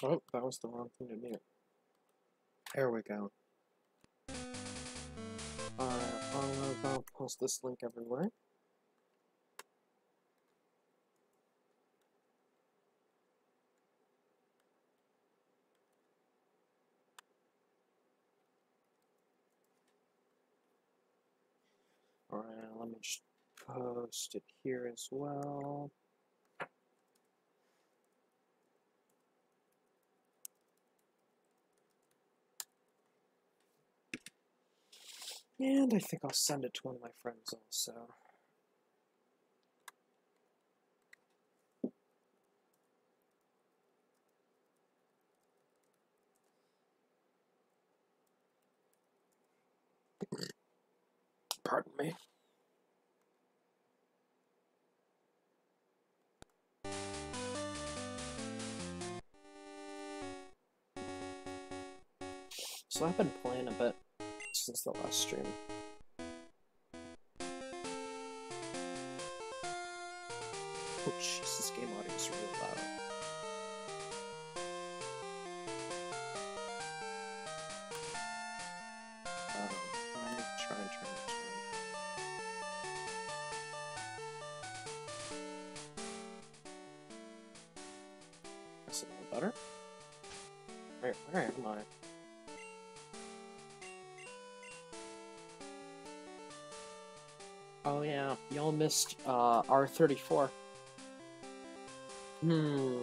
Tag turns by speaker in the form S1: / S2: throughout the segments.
S1: Oh, that was the wrong thing to mute. There we go. Alright, I'll post this link everywhere. Alright, let me just post it here as well. And I think I'll send it to one of my friends also. Pardon me. So I've been playing a bit since the last stream. Oh jeez, this game audio is really loud. Missed uh, R34. Hmm.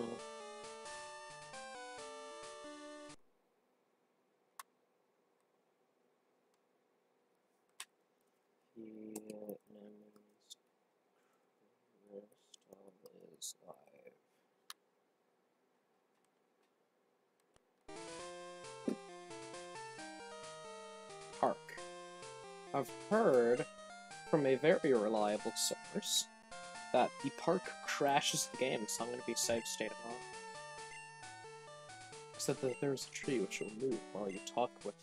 S1: Source that the park crashes the game, so I'm going to be safe staying on. Except that there's a tree which will move while you talk with,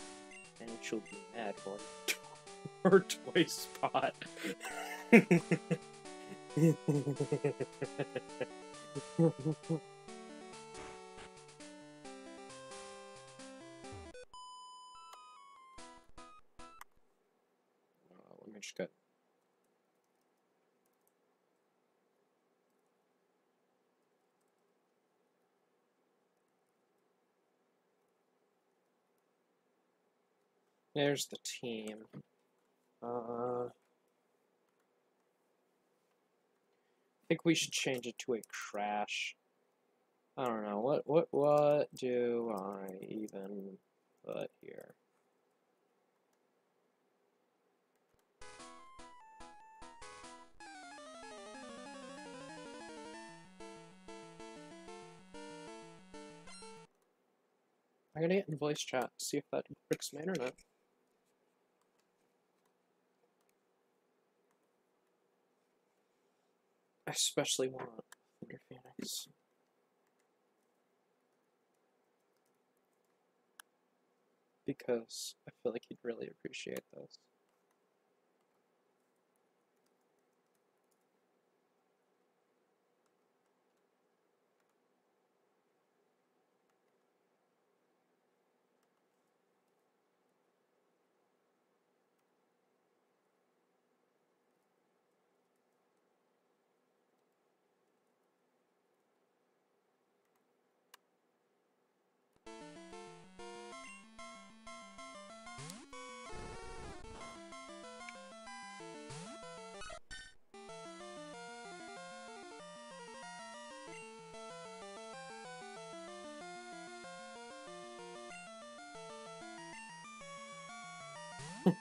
S1: and she'll be mad while you her toy spot. There's the team. Uh, I think we should change it to a crash. I don't know what what what do I even put here? I'm gonna get in voice chat, see if that works my internet. I especially want Thunder Phoenix. Because I feel like he'd really appreciate this.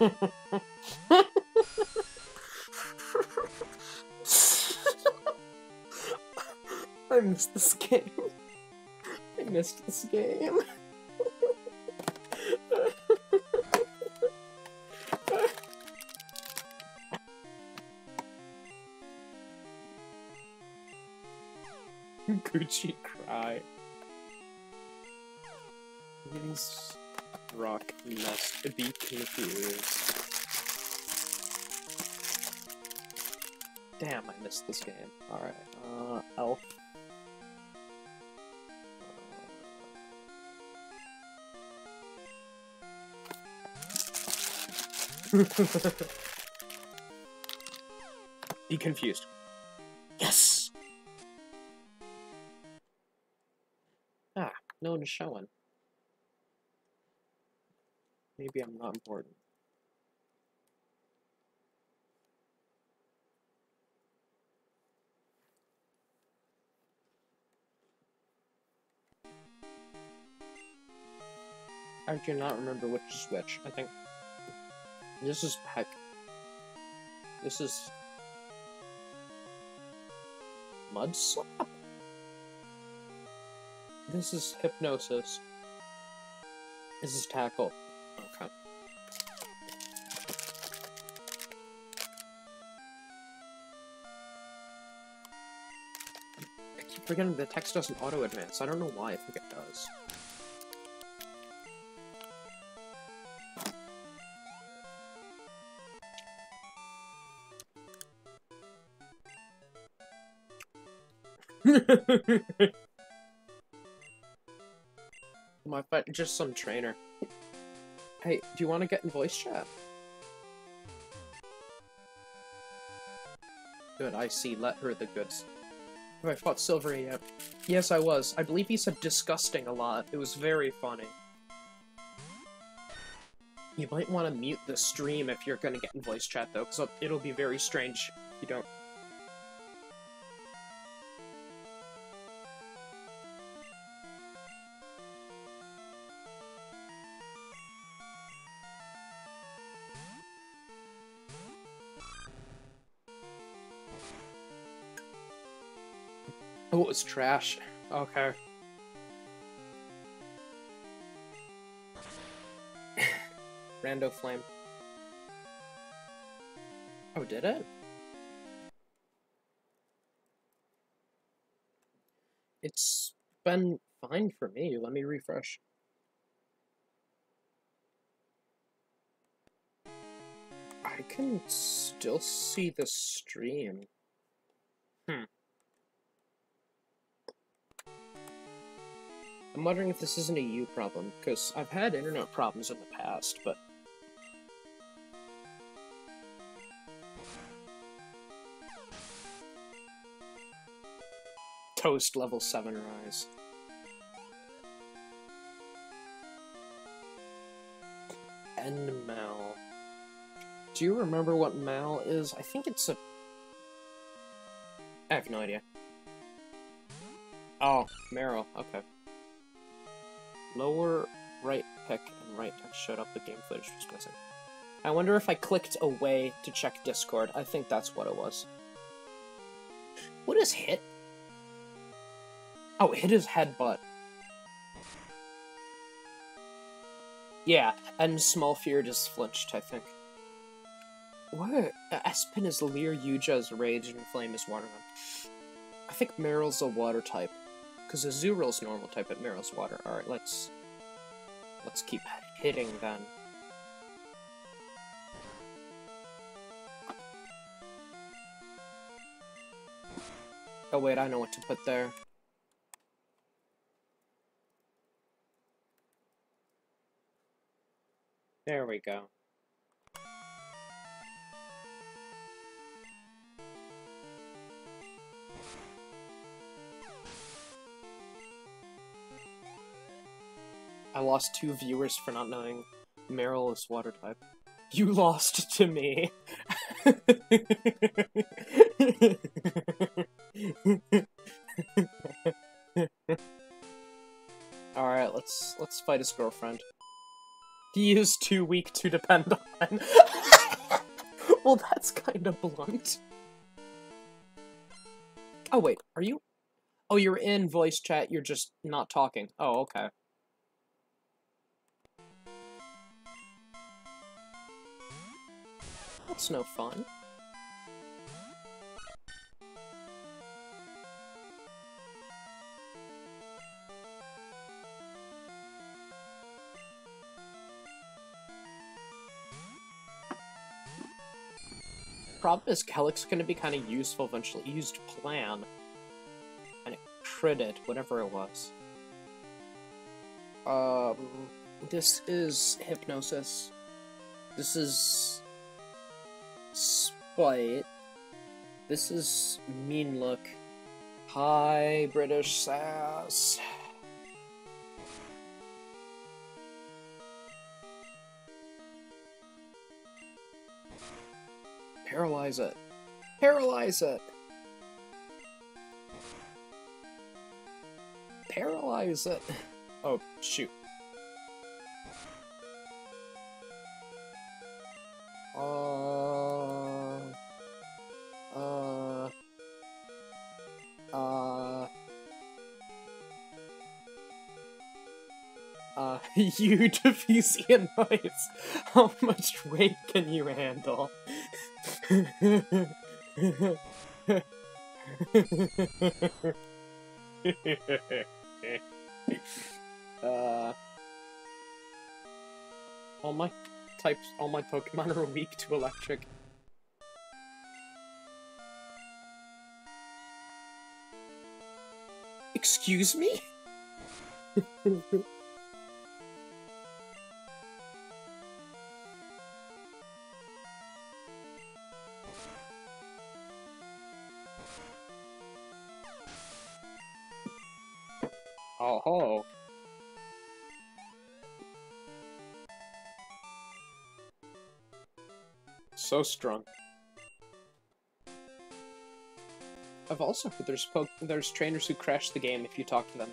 S1: I missed this game. Missed this game. Gucci cry. Please rock must be confused. Damn, I missed this game. Alright, uh, elf. Be confused. Yes! Ah, no one is showing. Maybe I'm not important. I do not remember which is which. I think this is Peck. This is Mud Slap. This is Hypnosis. This is Tackle. Okay. I keep forgetting the text doesn't auto-advance. I don't know why. I think it does. My fight, just some trainer. Hey, do you want to get in voice chat? Good, I see. Let her the goods. Have I fought Silvery yet? Yes, I was. I believe he said disgusting a lot. It was very funny. You might want to mute the stream if you're going to get in voice chat, though, because it'll be very strange was trash. Okay. Rando Flame. Oh, did it? It's been fine for me. Let me refresh. I can still see the stream. Hmm. I'm wondering if this isn't a you problem, because I've had internet problems in the past, but... Toast level 7 rise. And Mal. Do you remember what Mal is? I think it's a... I have no idea. Oh, Meryl, okay. Lower right pick and right text showed up, the game footage was missing. I wonder if I clicked away to check Discord. I think that's what it was. What is hit? Oh, hit his headbutt. Yeah, and Small Fear just flinched, I think. What? Espen is Leer, Yuja's Rage, and Flame is Waterman. I think Meryl's a water type. Because Azurill's normal type, but Meryl's water. Alright, let's... Let's keep hitting, then. Oh wait, I know what to put there. There we go. I lost two viewers for not knowing Meryl is water type. You lost to me. Alright, let's let's fight his girlfriend. He is too weak to depend on. well, that's kind of blunt. Oh, wait, are you? Oh, you're in voice chat, you're just not talking. Oh, okay. That's no fun. Problem is, Kellick's gonna be kind of useful eventually. He used Plan. And it critted, whatever it was. Um, this is Hypnosis. This is But this is mean look. Hi, British sass. Paralyze it. Paralyze it. Paralyze it. Oh, shoot. you Diffusian noise. How much weight can you handle? uh, all my types, all my Pokemon are weak to electric. Excuse me? So strong. I've also heard there's there's trainers who crash the game if you talk to them.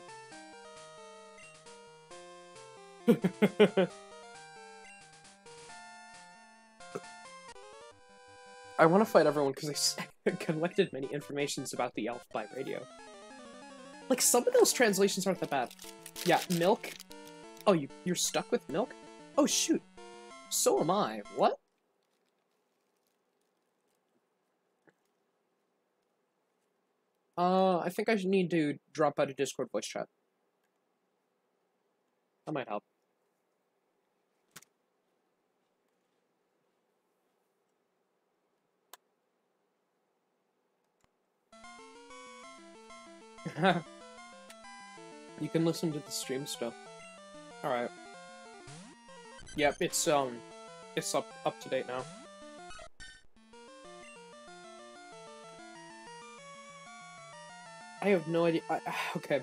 S1: I want to fight everyone because I collected many informations about the elf by radio. Like, some of those translations aren't that bad. Yeah, milk. Oh, you, you're stuck with milk? Oh, shoot. So am I. What? Uh, I think I need to drop out of Discord voice chat. That might help. you can listen to the stream still. Alright. Yep, it's, um, it's up, up to date now. I have no idea. I, okay.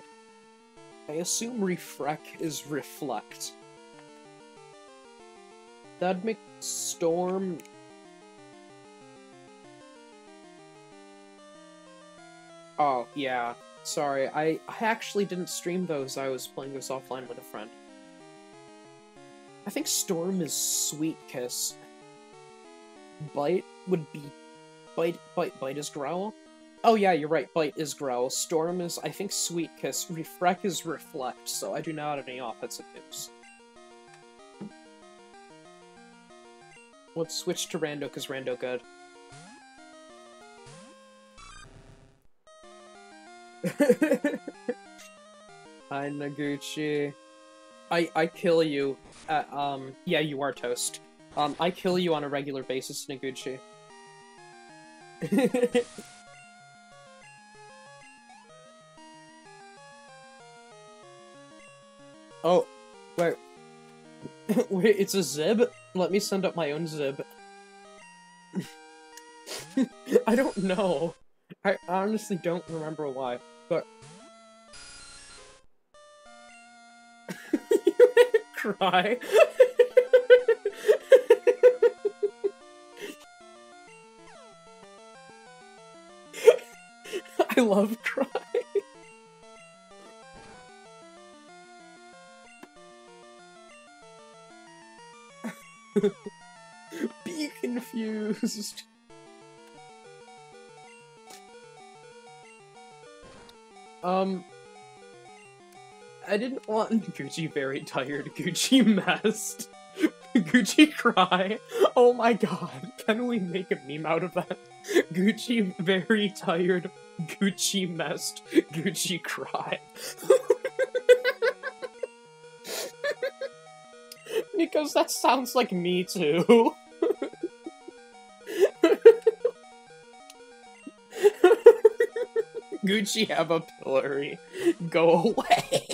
S1: I assume refrec is reflect. That'd make storm. Oh, yeah. Sorry, I, I actually didn't stream those. I was playing those offline with a friend. I think Storm is Sweet Kiss. Bite would be... Bite, Bite, Bite is Growl? Oh yeah, you're right, Bite is Growl. Storm is, I think, Sweet Kiss. Refrec is Reflect, so I do not have any offensive moves. Let's switch to Rando, because Rando good. Hi, Naguchi. I, I kill you at, um, yeah, you are toast. Um, I kill you on a regular basis, Noguchi. oh, wait. wait, it's a Zib? Let me send up my own Zib. I don't know. I honestly don't remember why, but... cry. I love crying. Be confused. Um, I didn't want Gucci very tired, Gucci messed. Gucci cry. Oh my god, can we make a meme out of that? Gucci very tired, Gucci messed, Gucci cry. Because that sounds like me too. Gucci have a pillory. Go away.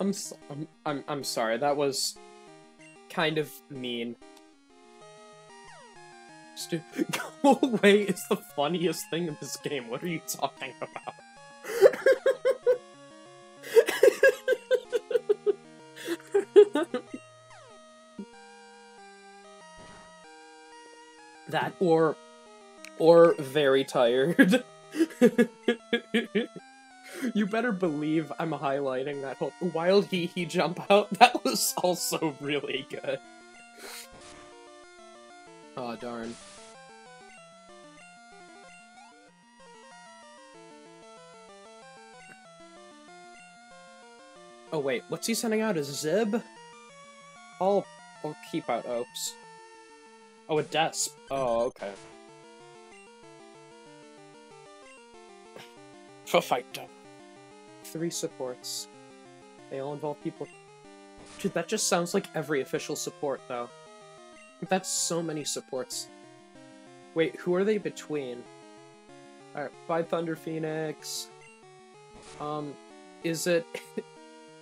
S1: I'm, so, I'm I'm I'm sorry. That was kind of mean. Go away is the funniest thing in this game. What are you talking about? that or or very tired. you better believe I'm highlighting that whole wild hee hee jump out. That was also really good. Oh darn. Oh wait, what's he sending out? A Zib? I'll I'll keep out Opes. Oh, a Desp. Oh, okay. For fight done. Three supports. They all involve people. Dude, that just sounds like every official support, though. That's so many supports. Wait, who are they between? Alright, by Thunder Phoenix. Um, is it...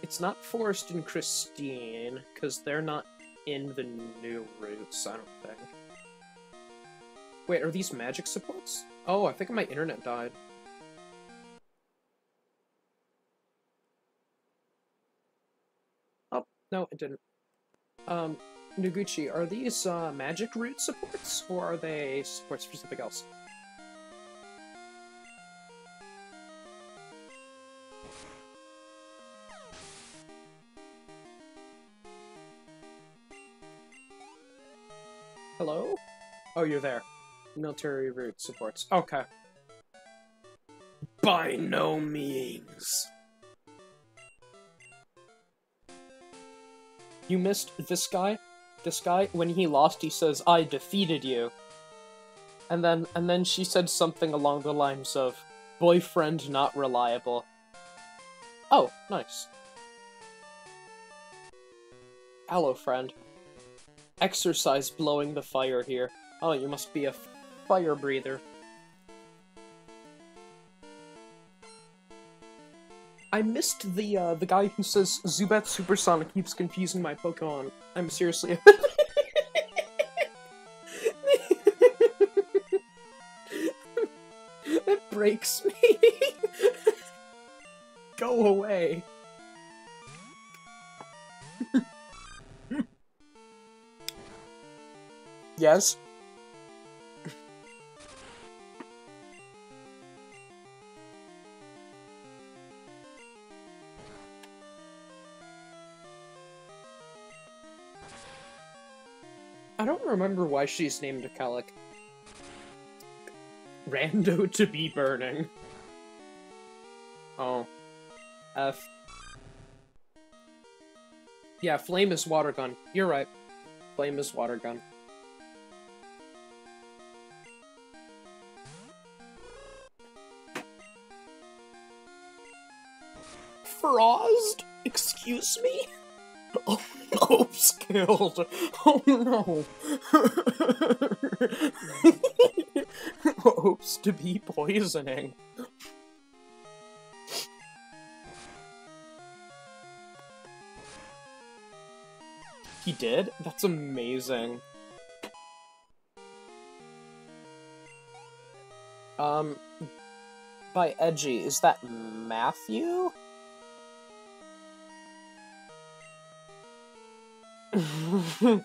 S1: it's not Forrest and Christine, because they're not in the new routes, I don't think. Wait, are these magic supports? Oh, I think my internet died. Oh, no, it didn't. Um, Noguchi, are these uh, magic root supports, or are they supports for something else? Oh, you're there. Military route supports. Okay. By no means. You missed this guy? This guy, when he lost, he says, I defeated you. And then, and then she said something along the lines of, boyfriend not reliable. Oh, nice. Hello, friend. Exercise blowing the fire here. Oh, you must be a fire breather. I missed the uh, the guy who says Zubat Supersonic keeps confusing my Pokemon. I'm seriously. that breaks me. Go away. yes. Don't remember why she's named Kellic. Rando to be burning. Oh. F. Yeah, flame is water gun. You're right. Flame is water gun. Frost? Excuse me? Oh, Hope's killed. Oh no. Hopes to be poisoning. He did? That's amazing. Um, by Edgy, is that Matthew?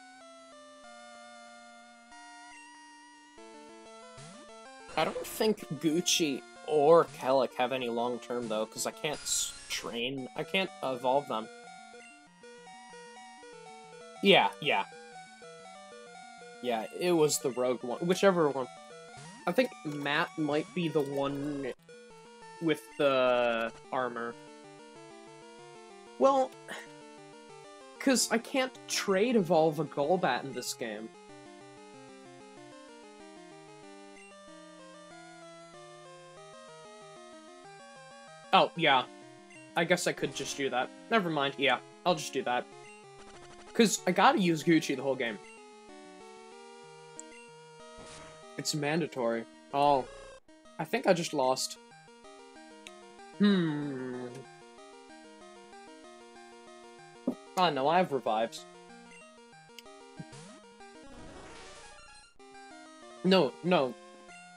S1: I don't think Gucci or Kellic have any long term though, because I can't train. I can't evolve them. Yeah, yeah. Yeah, it was the rogue one. Whichever one. I think Matt might be the one with the armor. Well, because I can't trade evolve a Golbat in this game. Oh, yeah. I guess I could just do that. Never mind, yeah. I'll just do that. Because I gotta use Gucci the whole game. It's mandatory. Oh. I think I just lost. Hmm. Oh no, I have revives. No, no,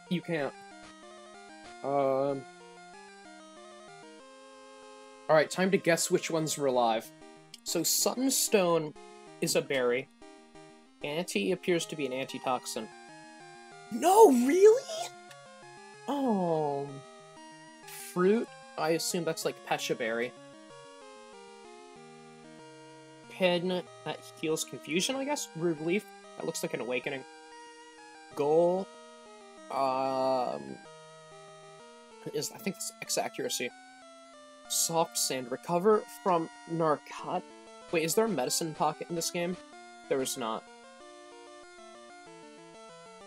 S1: you can't. Um. Alright, time to guess which ones were alive. So Sunstone is a berry. Anti appears to be an antitoxin. No, really? Oh. Fruit? I assume that's like Pecha Berry. Pin, that heals confusion, I guess? Rude Leaf, that looks like an awakening. Goal, um, is I think it's X accuracy. Soft sand, recover from narcot. Wait, is there a medicine pocket in this game? There is not.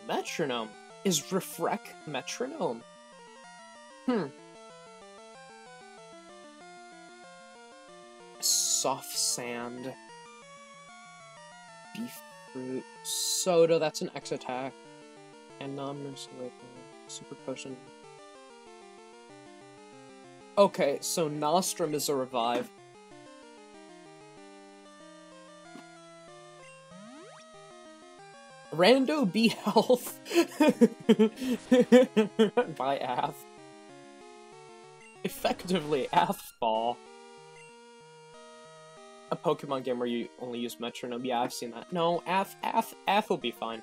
S1: Metronome. Is Refrek metronome? Hmm. Soft sand. Beef fruit. Soda, that's an X attack. And Nomnus Awakening. Super potion. Okay, so Nostrum is a revive. Rando B Health by Ath. Effectively, Athball. A Pokemon game where you only use Metronome. Yeah, I've seen that. No, Ath, Ath, Ath will be fine.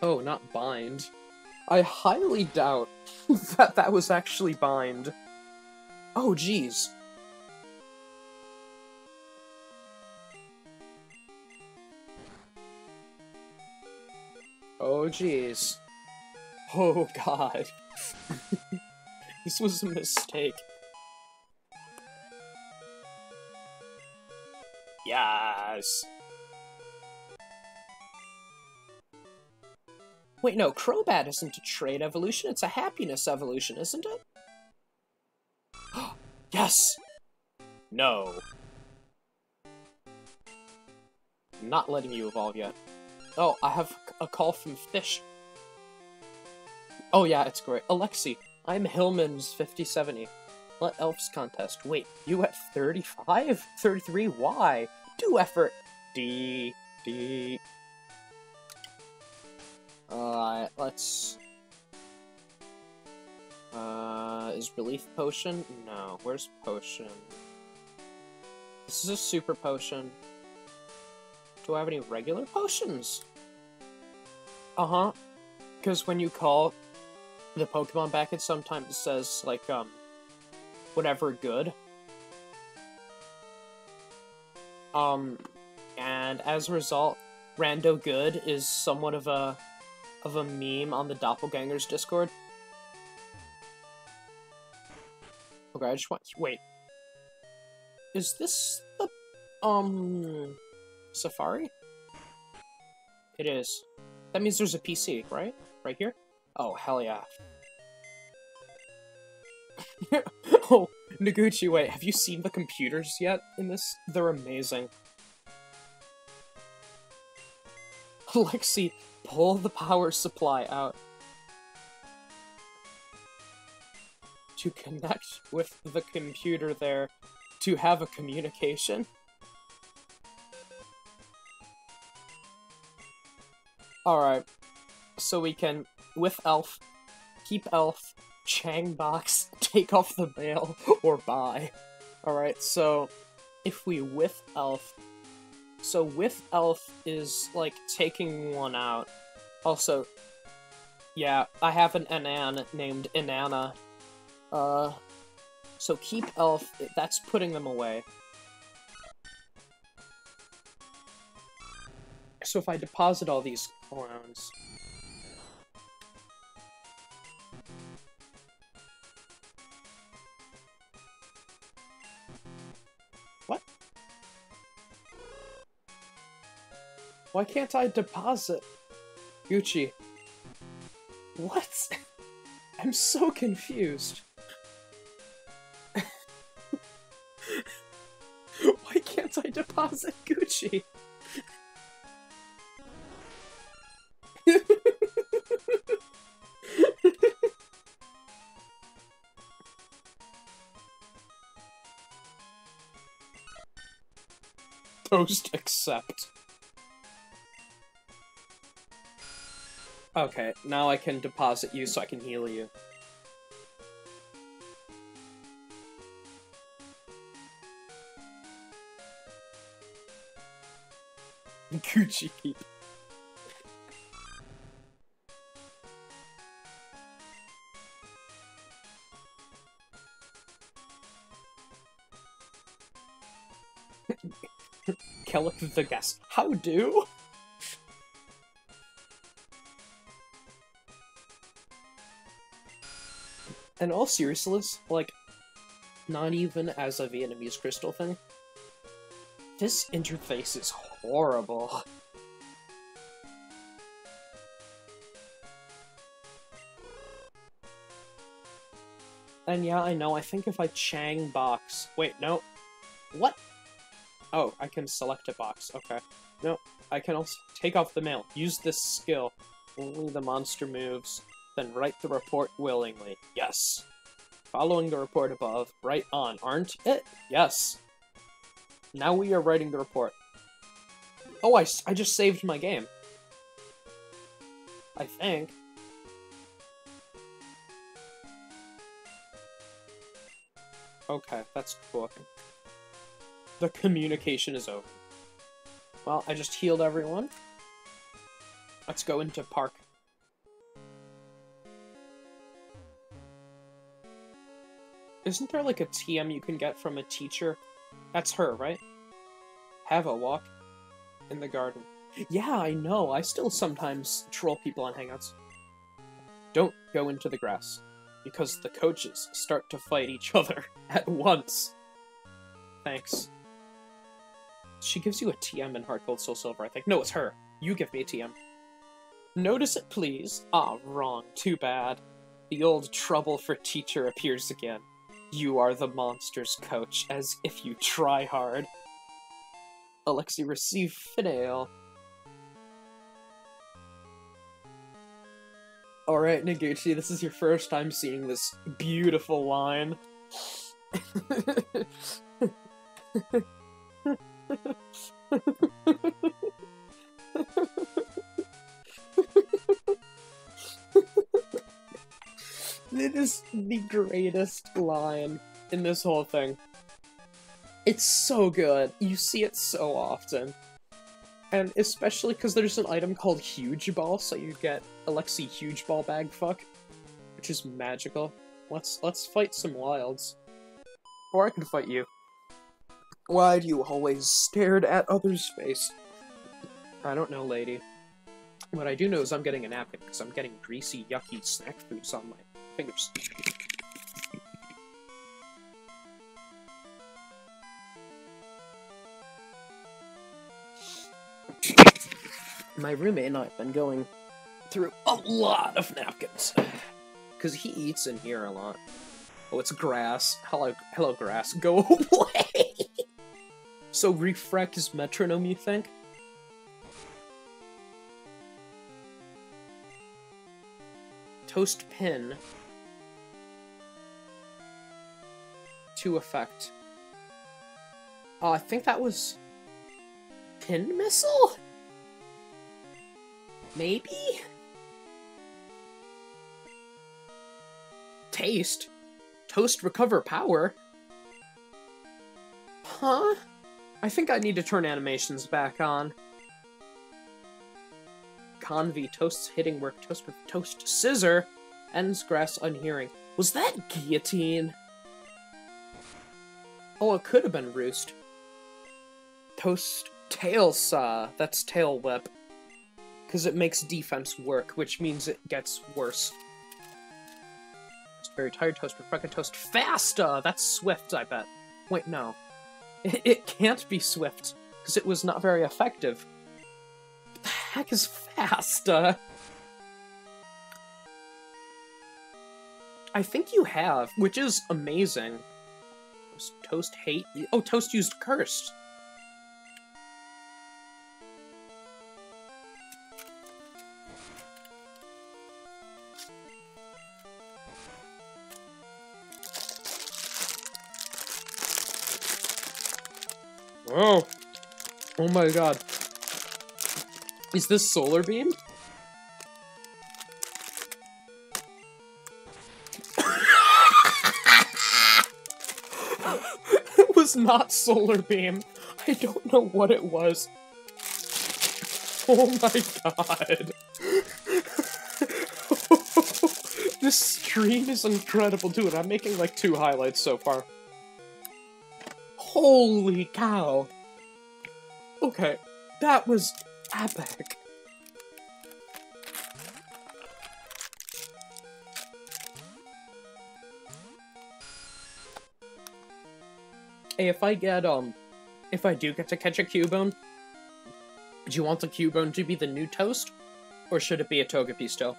S1: Oh, not bind. I highly doubt that that was actually bind. Oh, jeez. Oh, jeez. Oh, God. this was a mistake. Yes! Wait, no, Crobat isn't a trade evolution, it's a happiness evolution, isn't it? yes! No. not letting you evolve yet. Oh, I have a call from Fish. Oh yeah, it's great. Alexi, I'm Hillman's 5070. Let Elves contest. Wait, you at 35? 33? Why? Do effort. D. D. Alright, let's... Uh, is Relief Potion? No, where's Potion? This is a Super Potion. Do I have any regular potions? Uh-huh. Because when you call the Pokemon back, it sometimes says, like, um, whatever good. Um, and as a result, Rando Good is somewhat of a of a meme on the Doppelgangers Discord. Okay, I just want wait. Is this the um Safari? It is. That means there's a PC, right? Right here? Oh, hell yeah. oh, Noguchi, wait, have you seen the computers yet in this? They're amazing. Lexi, pull the power supply out. To connect with the computer there to have a communication. Alright, so we can, with Elf, keep Elf, Chang Box, take off the mail, or buy. Alright, so if we with Elf, so with Elf is like taking one out. Also, yeah, I have an Anan named Inanna. Uh, so keep Elf, that's putting them away. So if I deposit all these clowns... Why can't I deposit? Gucci. What? I'm so confused. Why can't I deposit Gucci? Toast accept. Okay, now I can deposit you so I can heal you. Gucci keep. The guest. How do? In all seriousness, like, not even as a Vietnamese crystal thing, this interface is horrible. And yeah, I know, I think if I Chang box... Wait, no. What? Oh, I can select a box. Okay. No, I can also take off the mail. Use this skill. Only the monster moves. Then write the report willingly. Yes. Following the report above, write on, aren't it? Yes. Now we are writing the report. Oh, I, I just saved my game. I think. Okay, that's cool. The communication is over. Well, I just healed everyone. Let's go into park. Isn't there like a TM you can get from a teacher? That's her, right? Have a walk in the garden. Yeah, I know. I still sometimes troll people on Hangouts. Don't go into the grass, because the coaches start to fight each other at once. Thanks. She gives you a TM in Heart Gold Soul Silver, I think. No, it's her. You give me a TM. Notice it, please. Ah, wrong. Too bad. The old trouble for teacher appears again. You are the monster's coach, as if you try hard. Alexi, receive Finale. Alright, Noguchi, this is your first time seeing this beautiful line. it is the greatest line in this whole thing. It's so good. You see it so often. And especially because there's an item called Huge Ball, so you get Alexi Huge Ball Bag Fuck, which is magical. Let's let's fight some wilds. Or I can fight you. Why do you always stare at others' face? I don't know, lady. What I do know is I'm getting a napkin, because I'm getting greasy, yucky snack foods on my fingers. My roommate and I have been going through a lot of napkins. Because he eats in here a lot. Oh, it's grass. Hello, hello, grass. Go away! so, refract is metronome, you think? Toast pin. To effect. Oh, I think that was... Pin missile? Maybe? Taste? Toast recover power? Huh? I think I need to turn animations back on. Convy, Toast's hitting work, Toast Toast Scissor, ends grass unhearing. Was that guillotine? Oh, it could have been Roost. Toast Tail Saw, that's Tail Whip because it makes defense work, which means it gets worse. Very tired toast, but toast faster. That's swift, I bet. Wait, no, it, it can't be swift because it was not very effective. Heck is fast? Uh, I think you have, which is amazing. Toast hate. Oh, Toast used cursed. Oh. Oh my god. Is this solar beam? it was not solar beam. I don't know what it was. Oh my god. this stream is incredible, dude. I'm making like two highlights so far. Holy cow. Okay, that was epic. Hey, if I get, um, if I do get to catch a Cubone, do you want the Cubone to be the new Toast? Or should it be a Togepi still?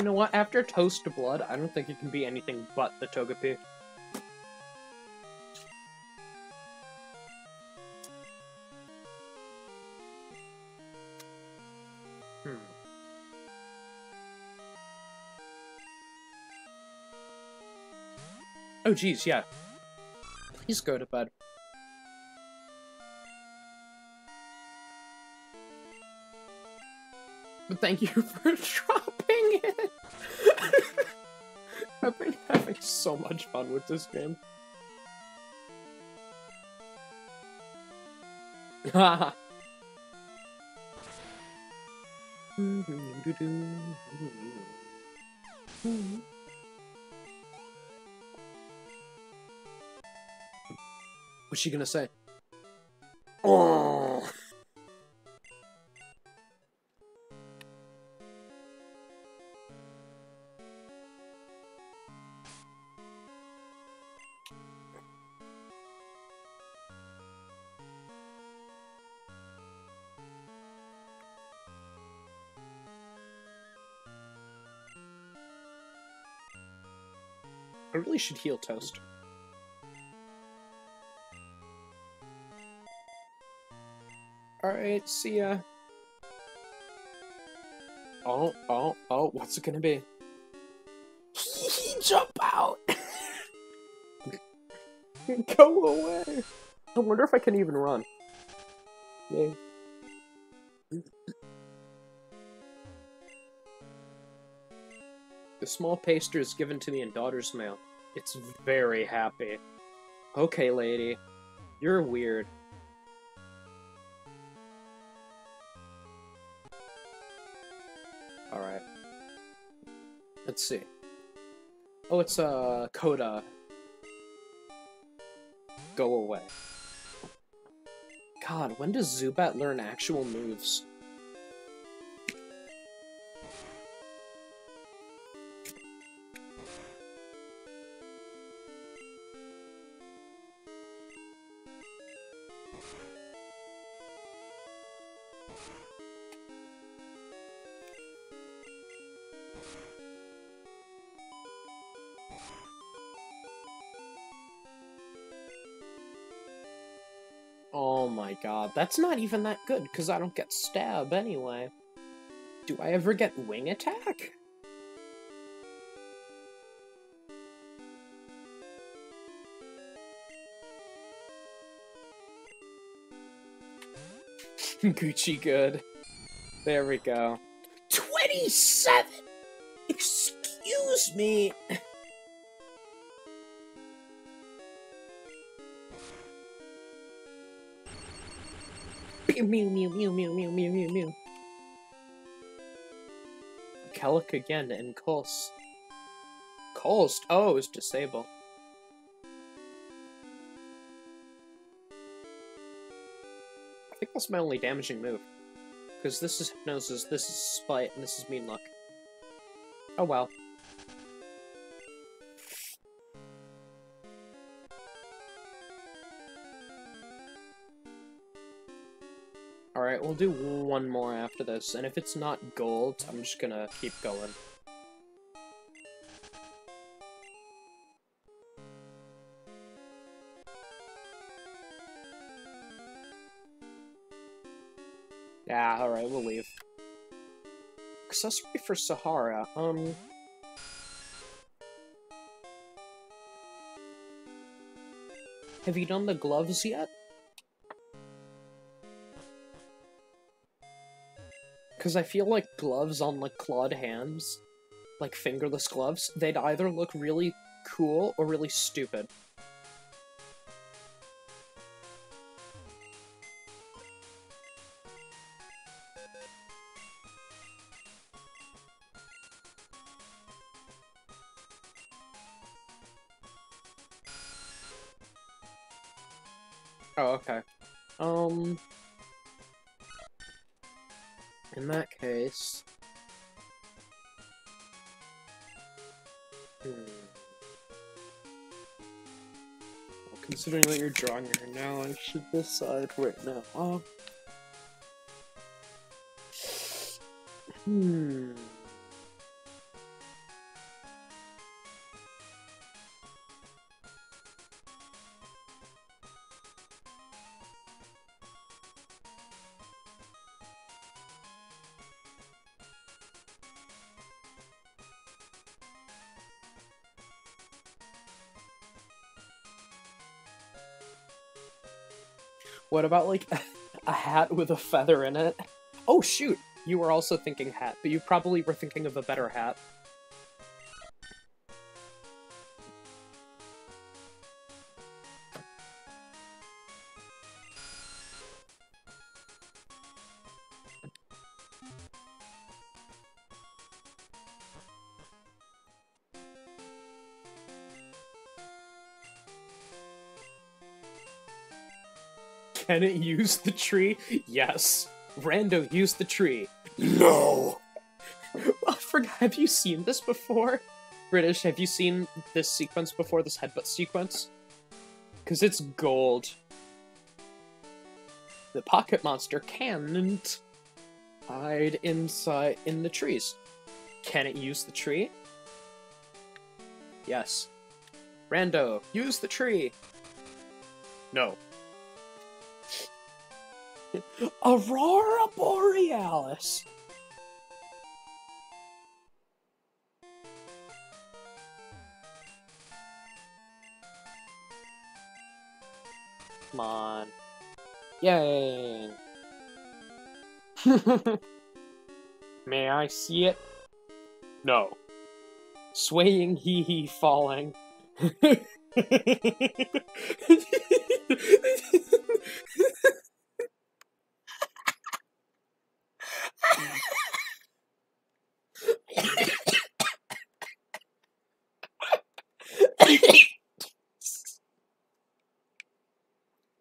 S1: You know what? After Toast Blood, I don't think it can be anything but the Togepi. Hmm. Oh, geez, yeah. Please go to bed. But thank you for dropping it! I've been having so much fun with this game. What's she gonna say? Oh. Really should heal Toast. Alright, see ya. Oh, oh, oh, what's it gonna be? Jump out! Go away! I wonder if I can even run. The small paster is given to me in daughter's mail. It's very happy. Okay, lady. You're weird. Alright. Let's see. Oh, it's, uh, Coda. Go away. God, when does Zubat learn actual moves? God, that's not even that good, because I don't get stab anyway. Do I ever get wing attack? Gucci good. There we go. 27! Excuse me! Mew mew mew mew mew mew mew mew mew. Kellic again and Coles. Coles? Oh, it's disable. I think that's my only damaging move. Because this is Hypnosis, this is Spite, and this is Mean Luck. Oh well. Alright, we'll do one more after this, and if it's not gold, I'm just gonna keep going. Yeah, alright, we'll leave. Accessory for Sahara, um... Have you done the gloves yet? Because I feel like gloves on, like, clawed hands, like fingerless gloves, they'd either look really cool or really stupid. Considering that you're drawing her now, I should decide right now. Uh... Hmm... What about like a hat with a feather in it? Oh shoot! You were also thinking hat, but you probably were thinking of a better hat. Can it use the tree? Yes. Rando used the tree. No! Oh, I forgot, have you seen this before? British, have you seen this sequence before, this headbutt sequence? Because it's gold. The pocket monster can't hide inside in the trees. Can it use the tree? Yes. Rando, use the tree! No. Aurora Borealis! Come on. Yay! May I see it? No. Swaying hee hee falling.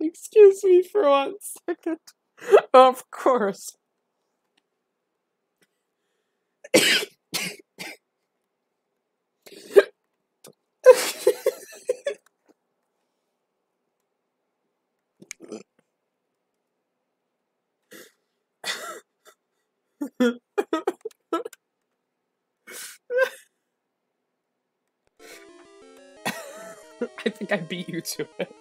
S1: Excuse me for one second. Of course. I think I beat you to it.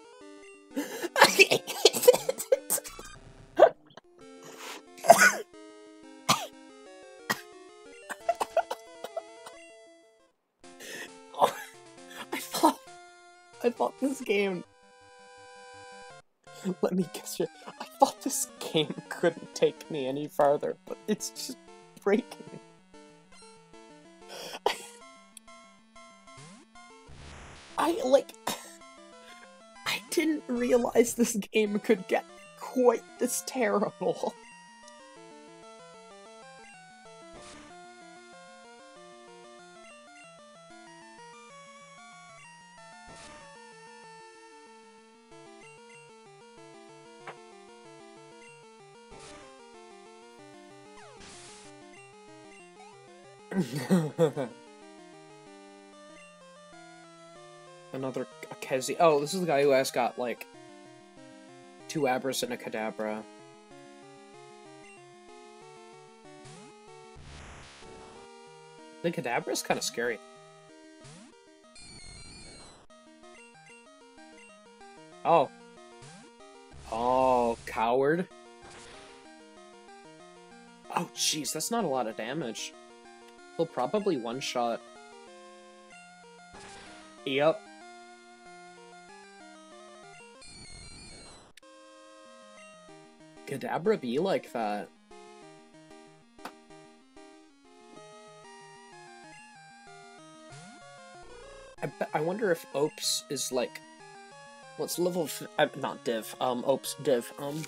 S1: Game let me guess you I thought this game couldn't take me any farther, but it's just breaking. I like I didn't realize this game could get quite this terrible. Oh, this is the guy who has got, like, two Abras and a Kadabra. The Kadabra is kind of scary. Oh. Oh, coward. Oh, jeez, that's not a lot of damage. He'll probably one-shot. Yep. Kadabra be like that? I, I wonder if Opes is like What's level? F uh, not div. Um, Opes div. Um,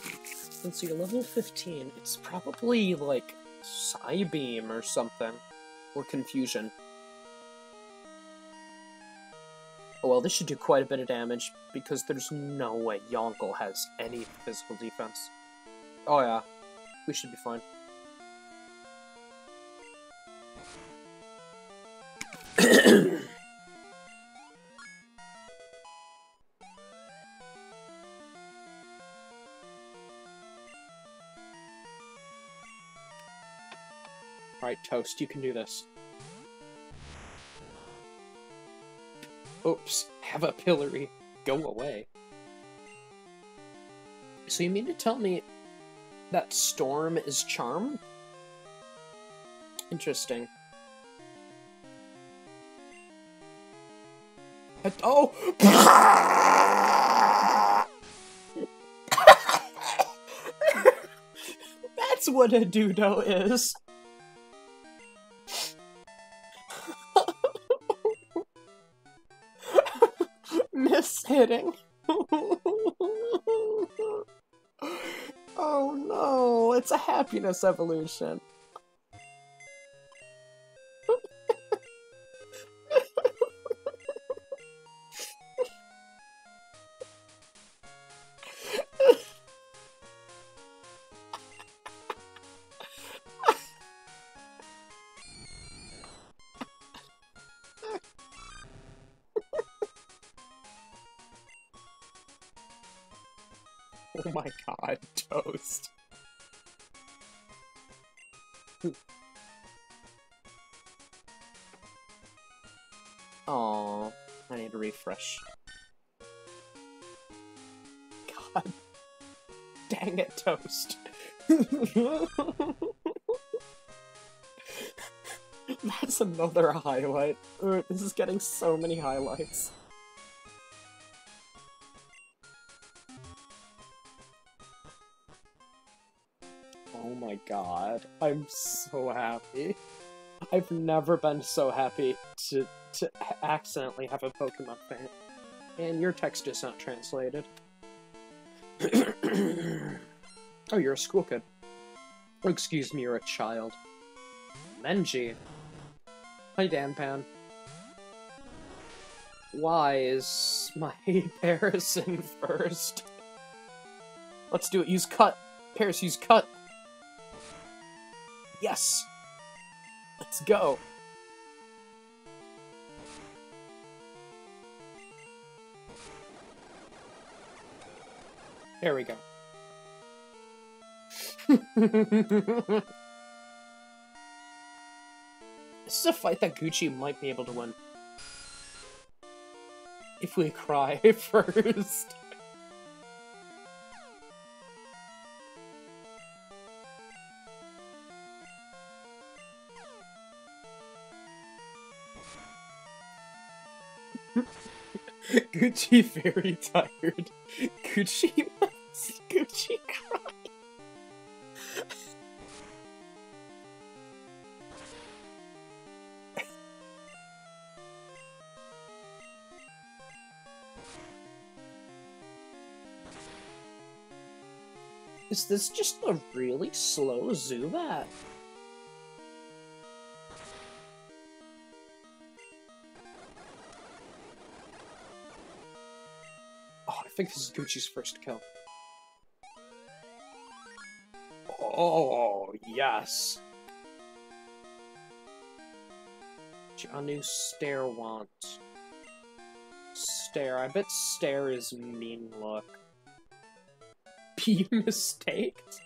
S1: let's see. Level fifteen. It's probably like Psybeam or something, or Confusion. Oh well, this should do quite a bit of damage because there's no way Yonkel has any physical defense. Oh yeah, we should be fine. Alright, Toast, you can do this. Oops, have a pillory. Go away. So you mean to tell me that Storm is Charm? Interesting. Oh! That's what a Dudo is! Happiness evolution. Toast. That's another highlight. This is getting so many highlights. Oh my god, I'm so happy. I've never been so happy to, to accidentally have a Pokemon fan. And your text is not translated. oh, you're a school kid. Oh, excuse me, you're a child. Menji. Hi, Danpan. Why is my Parison first? Let's do it. Use cut. Paris, use cut. Yes! Let's go! There we go. This is a fight that Gucci might be able to win. If we cry first. Gucci very tired. Gucci must Gucci Is this just a really slow Zubat? Oh, I think this is Gucci's first kill. Oh, yes. Janu Stare want. Stare. I bet Stare is mean look. Be mistaked?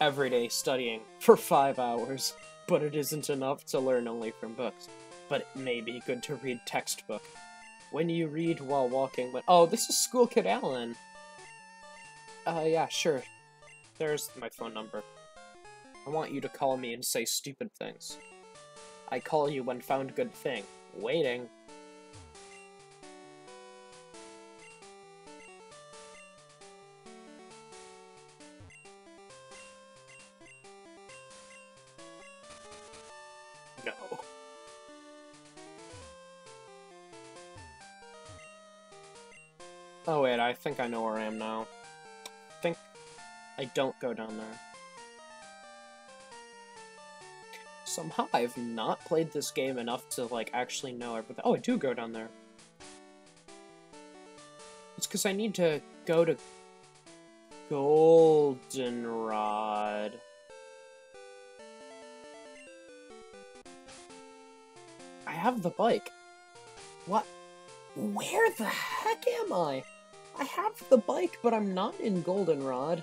S1: Every day studying for five hours, but it isn't enough to learn only from books but it may be good to read textbook. When you read while walking, but oh, this is School Kid Alan. Uh, yeah, sure. There's my phone number. I want you to call me and say stupid things. I call you when found good thing. Waiting. Think I know where I am now. I think I don't go down there. Somehow I've not played this game enough to like actually know everything. Oh, I do go down there. It's because I need to go to Goldenrod. I have the bike. What? Where the heck am I? I have the bike, but I'm not in Goldenrod.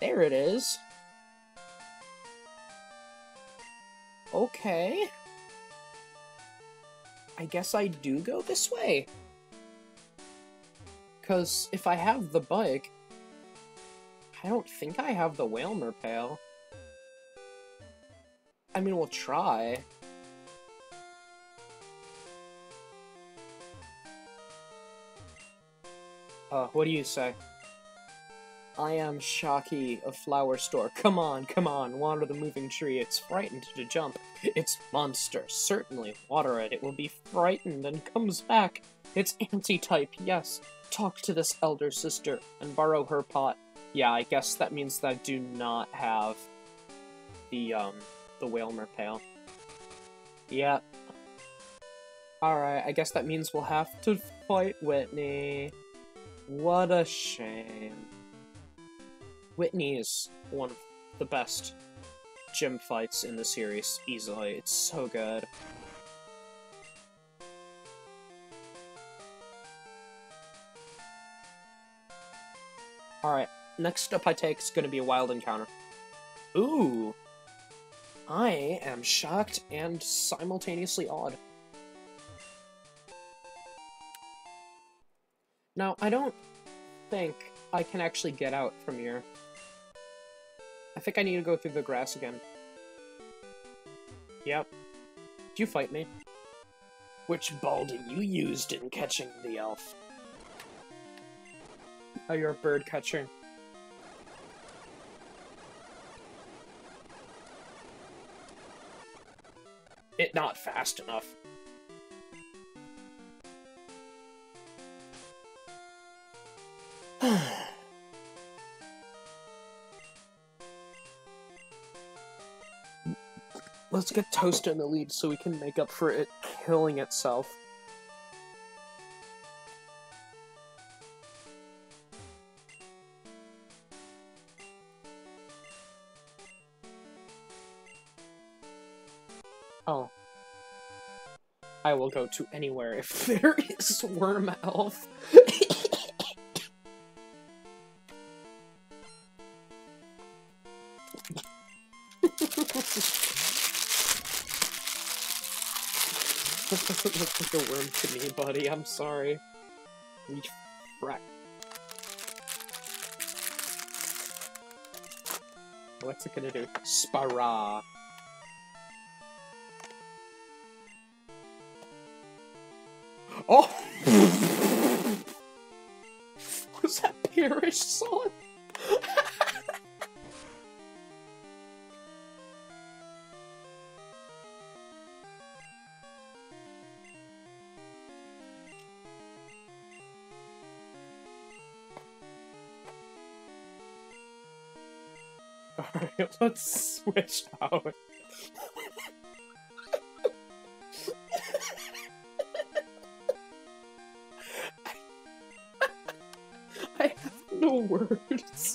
S1: There it is. Okay. I guess I do go this way. Because if I have the bike, I don't think I have the Whalmer Pail. I mean, we'll try. Uh, what do you say? I am Shocky, a flower store. Come on, come on, water the moving tree. It's frightened to jump. It's monster. Certainly, water it. It will be frightened and comes back. It's anti-type, yes. Talk to this elder sister and borrow her pot. Yeah, I guess that means that I do not have the, um, the Whalmer Pail. Yeah. Alright, I guess that means we'll have to fight Whitney. What a shame. Whitney is one of the best gym fights in the series, easily. It's so good. Alright, next up I take is going to be a wild encounter. Ooh! I am shocked and simultaneously awed. Now, I don't think I can actually get out from here. I think I need to go through the grass again. Yep. Did you fight me? Which ball do you used in catching the elf? Oh, you're a bird catcher. It not fast enough. Let's get Toast in the lead so we can make up for it killing itself. Oh. I will go to anywhere if there is Worm to me, buddy. I'm sorry. We frack. What's it gonna do? Spara. Oh! let's switch out. I have no words.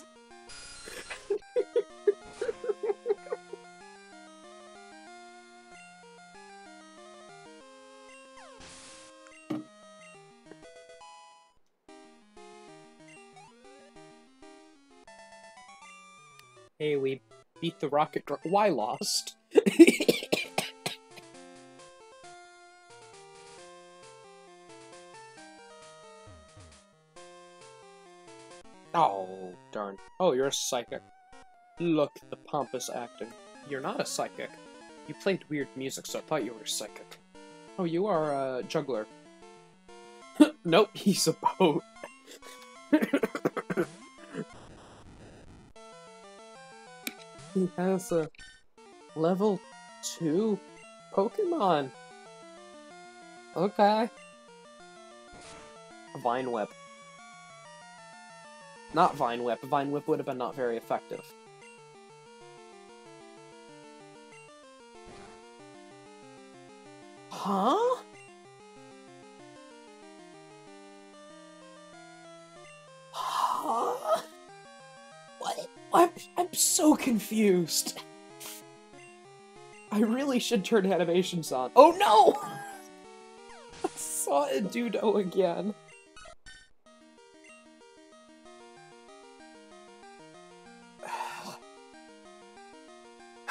S1: The rocket Why lost? oh, darn. Oh, you're a psychic. Look, the pompous acting. You're not a psychic. You played weird music, so I thought you were a psychic. Oh, you are a juggler. nope, he's a boat. Has a level 2 Pokemon. Okay. Vine Whip. Not Vine Whip. Vine Whip would have been not very effective. Huh? So confused. I really should turn animations on. Oh no! I saw Edudo again.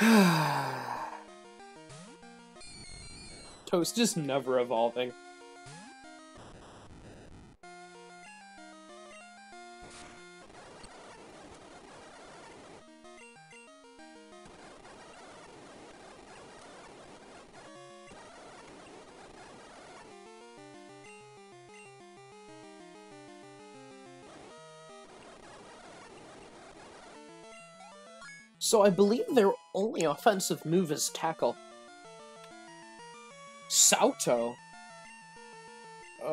S1: Toast just never evolving. So I believe their only offensive move is tackle. Sauto? Uh,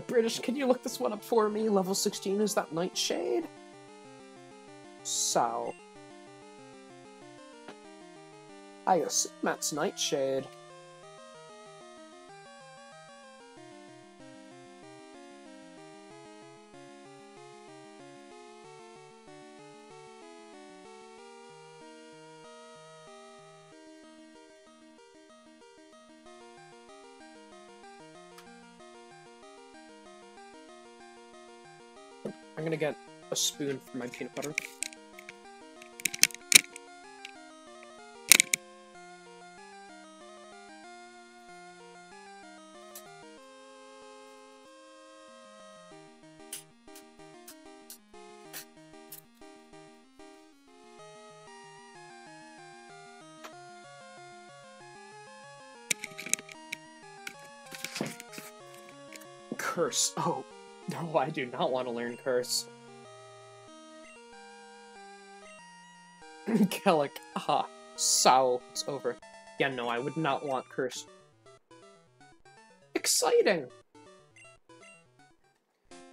S1: British, can you look this one up for me? Level 16, is that Nightshade? Sal. I assume that's Nightshade. I'm gonna get a spoon for my peanut butter. Curse. Oh, no, I do not want to learn Curse. Kellic. Ah, so it's over. Yeah, no, I would not want Curse. Exciting!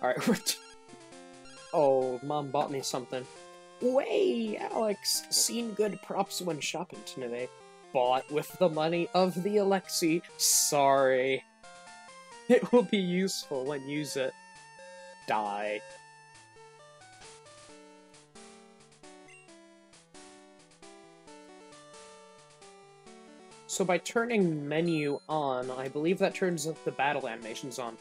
S1: Alright, we're Oh, mom bought me something. Way, Alex! Seen good props when shopping today. Bought with the money of the Alexi. Sorry. It will be useful when use it. Die. So by turning menu on, I believe that turns the battle animations on.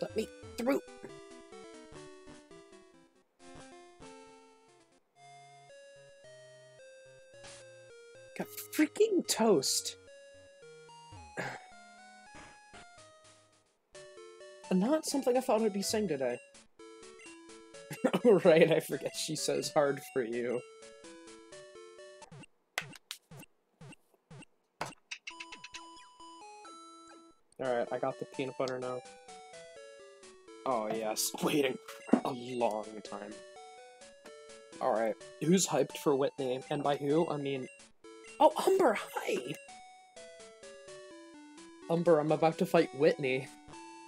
S1: Let me through! Got freaking toast! Not something I thought I'd be saying today. right, I forget she says hard for you. Alright, I got the peanut butter now. Oh yes, waiting a long time. Alright, who's hyped for Whitney? And by who, I mean... Oh, Umber, hi! Umber, I'm about to fight Whitney.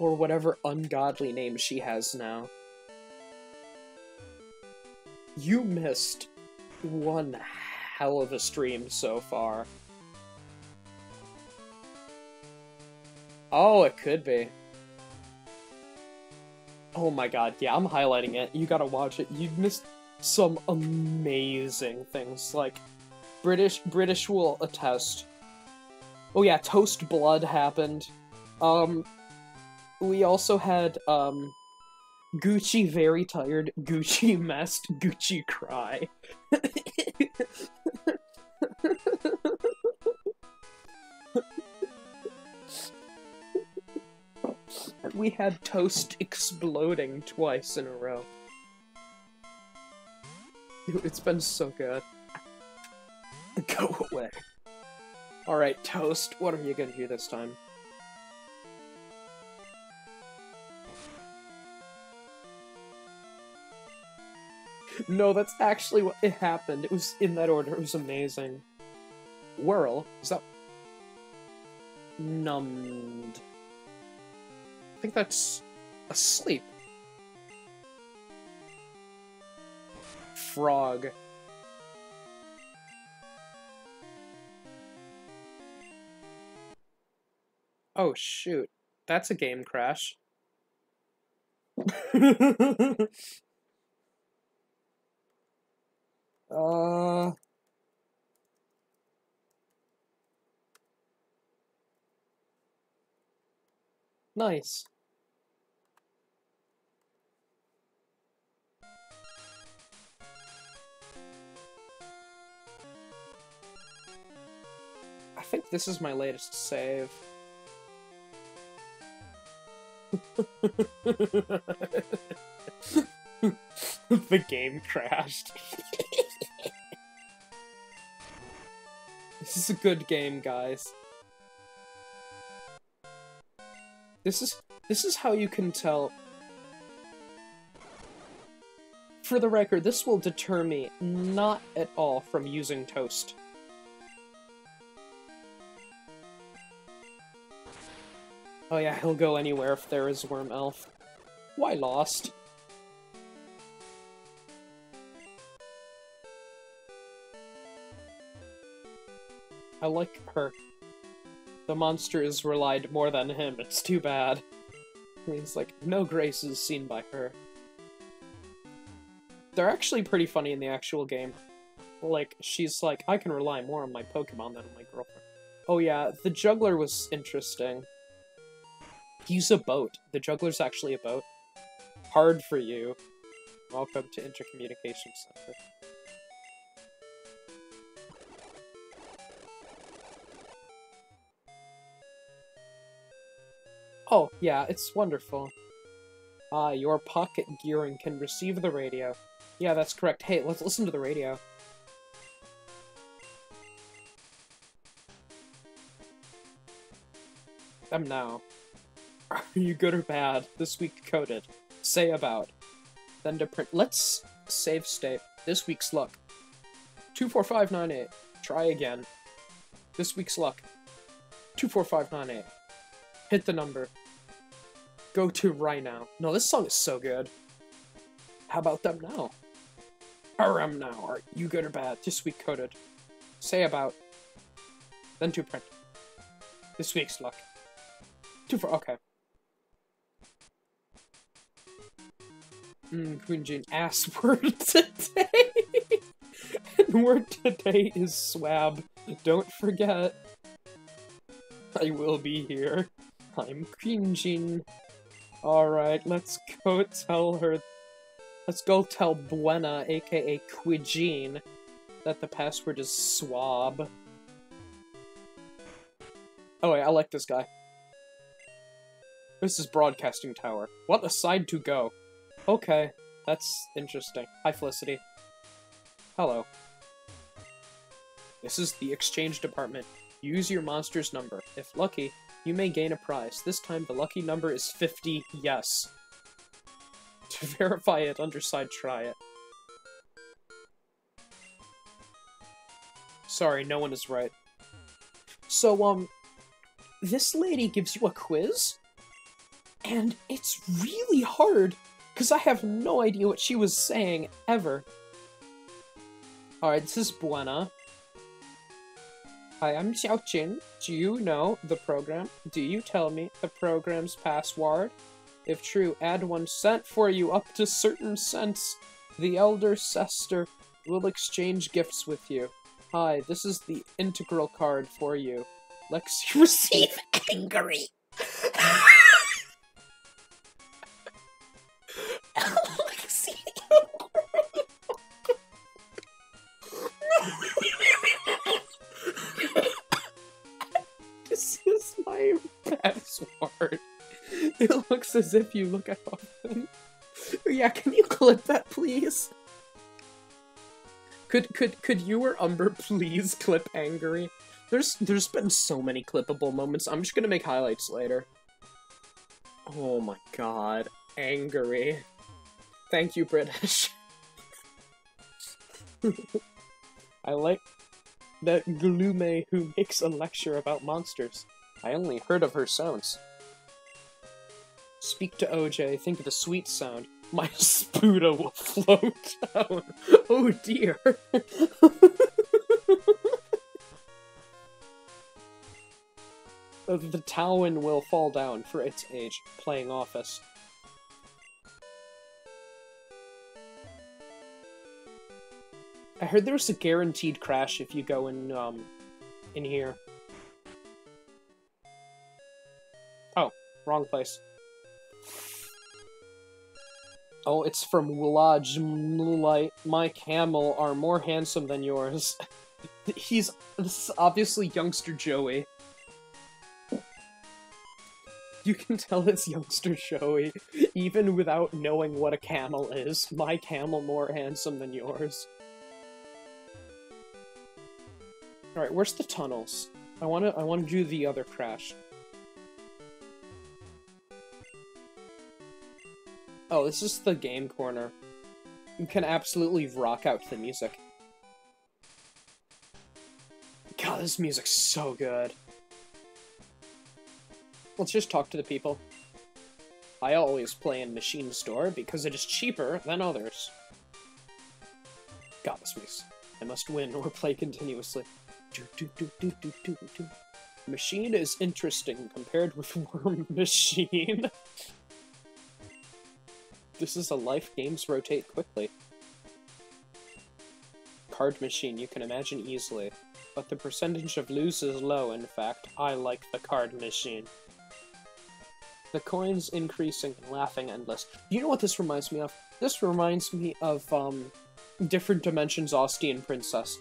S1: Or whatever ungodly name she has now. You missed one hell of a stream so far. Oh, it could be. Oh my god, yeah, I'm highlighting it. You gotta watch it. You've missed some amazing things. Like, British British will attest. Oh yeah, Toast Blood happened. Um, we also had um Gucci very tired, Gucci messed, Gucci cry. we had toast exploding twice in a row. It's been so good. Go away. Alright, Toast, what are you gonna do this time? No, that's actually what it happened. It was in that order. It was amazing. Whirl? Is that... numbed. I think that's asleep. Frog. Oh shoot. That's a game crash. uh Nice. I think this is my latest save. the game crashed. this is a good game, guys. This is this is how you can tell. For the record, this will deter me not at all from using toast. Oh yeah, he'll go anywhere if there is Worm Elf. Why lost? I like her. The monster is relied more than him, it's too bad. He's like, no grace is seen by her. They're actually pretty funny in the actual game. Like, she's like, I can rely more on my Pokemon than on my girlfriend. Oh yeah, the juggler was interesting. He's a boat. The juggler's actually a boat. Hard for you. Welcome to Intercommunication Center. Oh, yeah, it's wonderful. Ah, your pocket gearing can receive the radio. Yeah, that's correct. Hey, let's listen to the radio. Them now. Are you good or bad? This week coded. Say about. Then to print. Let's save state. This week's luck. 24598. Try again. This week's luck. 24598. Hit the number. Go to right now. No, this song is so good. How about them now? RM now. Are you good or bad? This week coded. Say about. Then to print. This week's luck. Two for okay. Mm, Queen Jane ass word today. and word today is swab. Don't forget. I will be here. I'm Jean. Alright, let's go tell her... Let's go tell Buena, aka Quijine, that the password is swab. Oh wait, I like this guy. This is Broadcasting Tower. What a side to go. Okay, that's interesting. Hi, Felicity. Hello. This is the exchange department. Use your monster's number. If lucky, you may gain a prize. This time the lucky number is 50 yes. To verify it, underside try it. Sorry, no one is right. So, um, this lady gives you a quiz, and it's really hard, because I have no idea what she was saying, ever. Alright, this is Buena. Hi, I'm Xiao Xiaoqing. Do you know the program? Do you tell me the program's password? If true, add one cent for you up to certain cents. The Elder Sester will exchange gifts with you. Hi, this is the integral card for you. Lexi receive angry. password. It looks as if you look at often. Yeah, can you clip that, please? Could could could you or Umber please clip angry? There's there's been so many clippable moments. I'm just gonna make highlights later. Oh my god, angry. Thank you, British. I like that Glume who makes a lecture about monsters. I only heard of her sounds. Speak to OJ, think of the sweet sound. My Spuda will float down. Oh dear. the Talon will fall down for its age, playing office. I heard there was a guaranteed crash if you go in, um, in here. Oh, wrong place. Oh, it's from Moonlight. My camel are more handsome than yours. He's obviously youngster Joey. You can tell it's youngster Joey, even without knowing what a camel is. My camel more handsome than yours. Alright, where's the tunnels? I wanna I wanna do the other crash. Oh, this is the game corner. You can absolutely rock out to the music. God, this music's so good. Let's just talk to the people. I always play in Machine Store because it is cheaper than others. God, this music. I must win or play continuously. Do, do, do. Machine is interesting compared with Worm Machine. This is a life games rotate quickly. Card machine, you can imagine easily. But the percentage of lose is low, in fact. I like the card machine. The coins increasing and laughing endless. You know what this reminds me of? This reminds me of, um, Different Dimensions Ostian Princess.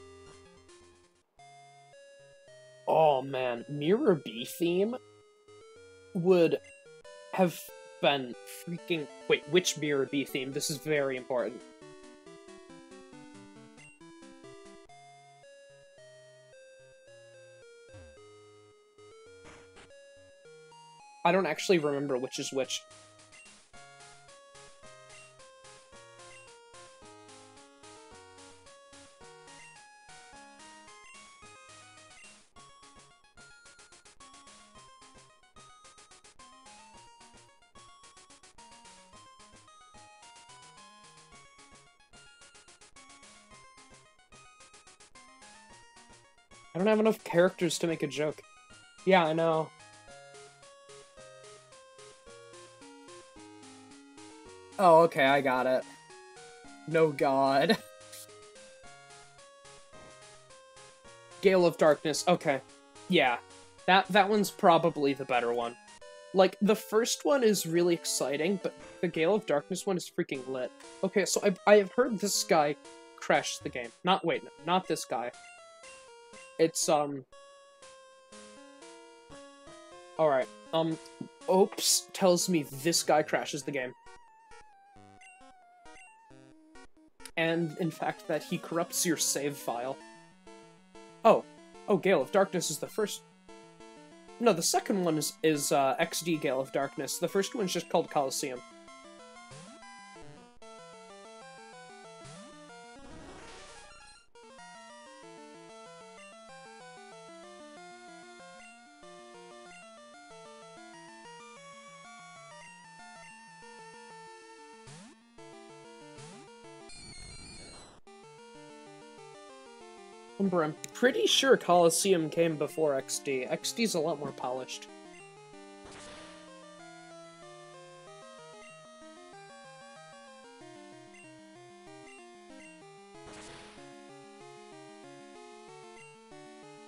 S1: Oh man, Mirror B theme would have been freaking... Wait, which Mirror B theme? This is very important. I don't actually remember which is which. I don't have enough characters to make a joke. Yeah, I know. Oh, okay, I got it. No god. Gale of Darkness, okay. Yeah, that, that one's probably the better one. Like, the first one is really exciting, but the Gale of Darkness one is freaking lit. Okay, so I, I have heard this guy crash the game. Not, wait, no, not this guy. It's, um... Alright, um, Oops tells me this guy crashes the game. and in fact that he corrupts your save file. Oh, oh, Gale of Darkness is the first. No, the second one is is uh, XD Gale of Darkness. The first one's just called Colosseum. Remember, I'm pretty sure Colosseum came before XD. XD's a lot more polished.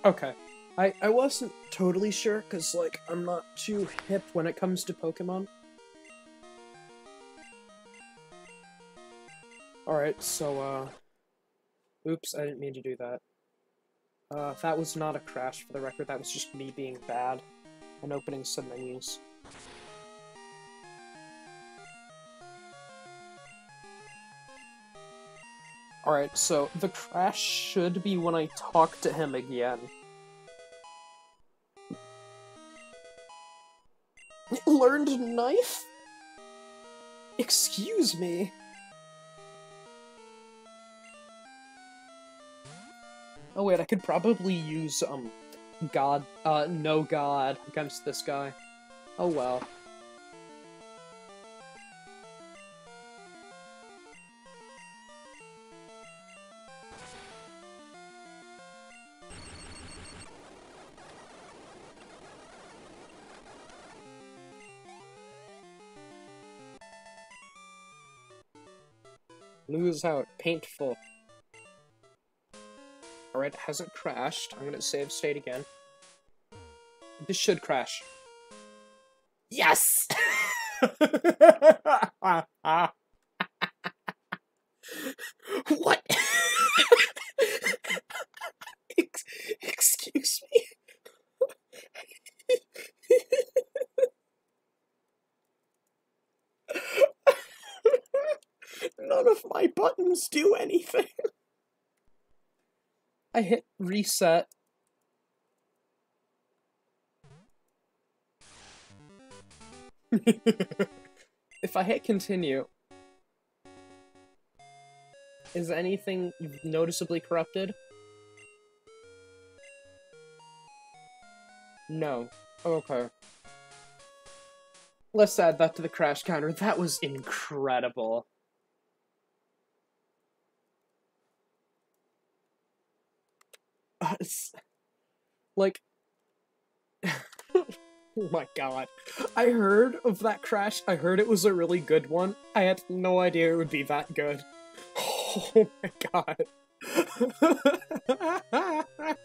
S1: Okay. I, I wasn't totally sure, because, like, I'm not too hip when it comes to Pokemon. Alright, so, uh... Oops, I didn't mean to do that. Uh, that was not a crash, for the record. That was just me being bad and opening some menus. Alright, so the crash should be when I talk to him again. Learned knife? Excuse me. Oh wait, I could probably use, um, God, uh, no God against this guy. Oh well. Lose out. Painful. Alright, it hasn't crashed. I'm gonna save state again. This should crash. Yes! what? Ex excuse me? None of my buttons do anything. I hit reset. if I hit continue, is anything noticeably corrupted? No. Okay. Let's add that to the crash counter. That was incredible. Uh, like, oh my god. I heard of that crash, I heard it was a really good one. I had no idea it would be that good. Oh my god.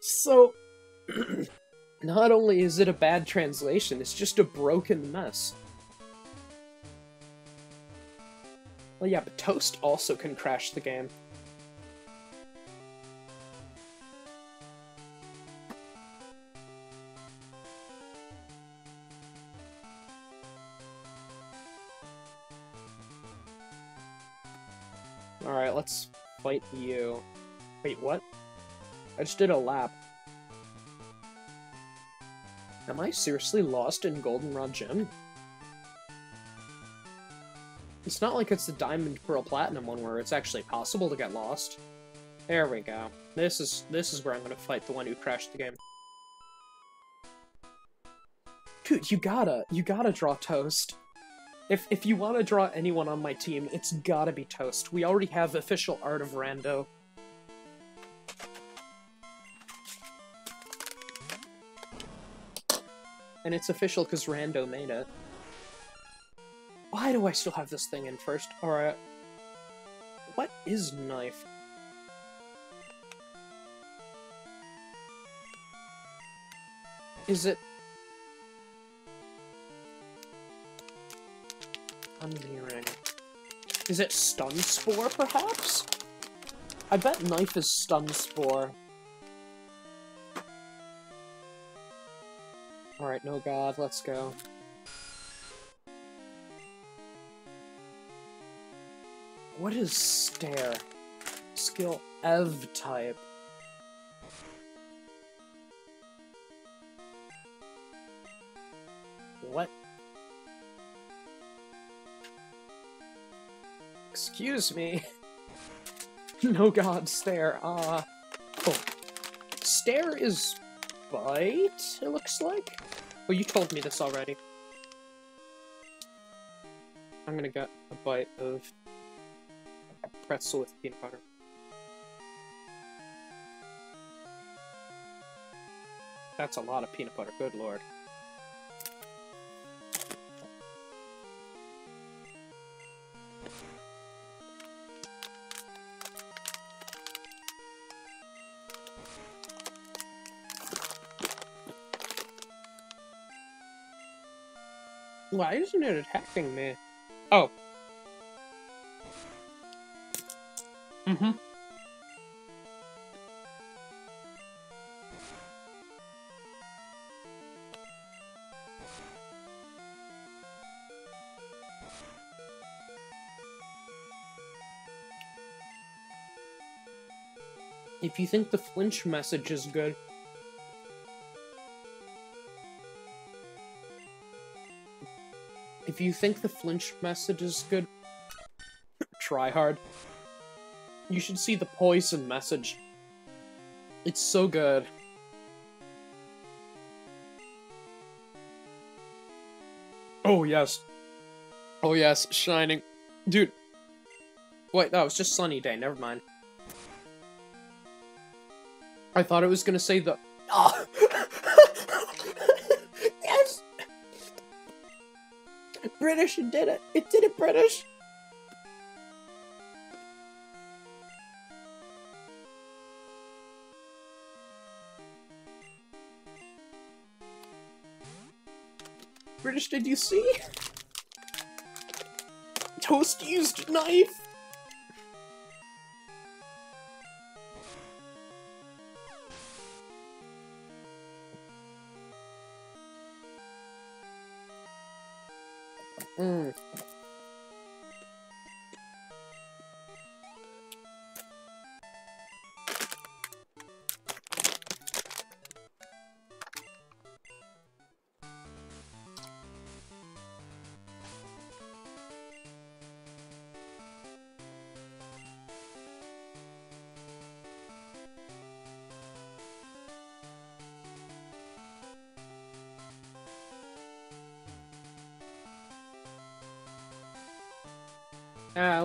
S1: so, not only is it a bad translation, it's just a broken mess. Well, yeah, but Toast also can crash the game. Fight you. Wait, what? I just did a lap. Am I seriously lost in Goldenrod Gym? It's not like it's the Diamond Pearl Platinum one where it's actually possible to get lost. There we go. This is this is where I'm gonna fight the one who crashed the game. Dude, you gotta, you gotta draw Toast. If, if you want to draw anyone on my team, it's gotta be Toast. We already have official art of Rando. And it's official because Rando made it. Why do I still have this thing in first? Alright. Uh, what is knife? Is it... Is it Stun Spore, perhaps? I bet Knife is Stun Spore. Alright, no god, let's go. What is Stare? Skill Ev type. Excuse me. no god, Stare. Uh, oh. Stare is bite, it looks like? Oh, you told me this already. I'm gonna get a bite of pretzel with peanut butter. That's a lot of peanut butter, good lord. Why isn't it attacking me? Oh. Mm-hmm. If you think the flinch message is good, you think the flinch message is good, try hard. You should see the poison message. It's so good. Oh, yes. Oh, yes, shining. Dude. Wait, that was just sunny day, never mind. I thought it was gonna say the- Oh. British, it did it! It did it, British! British, did you see? Toast used knife!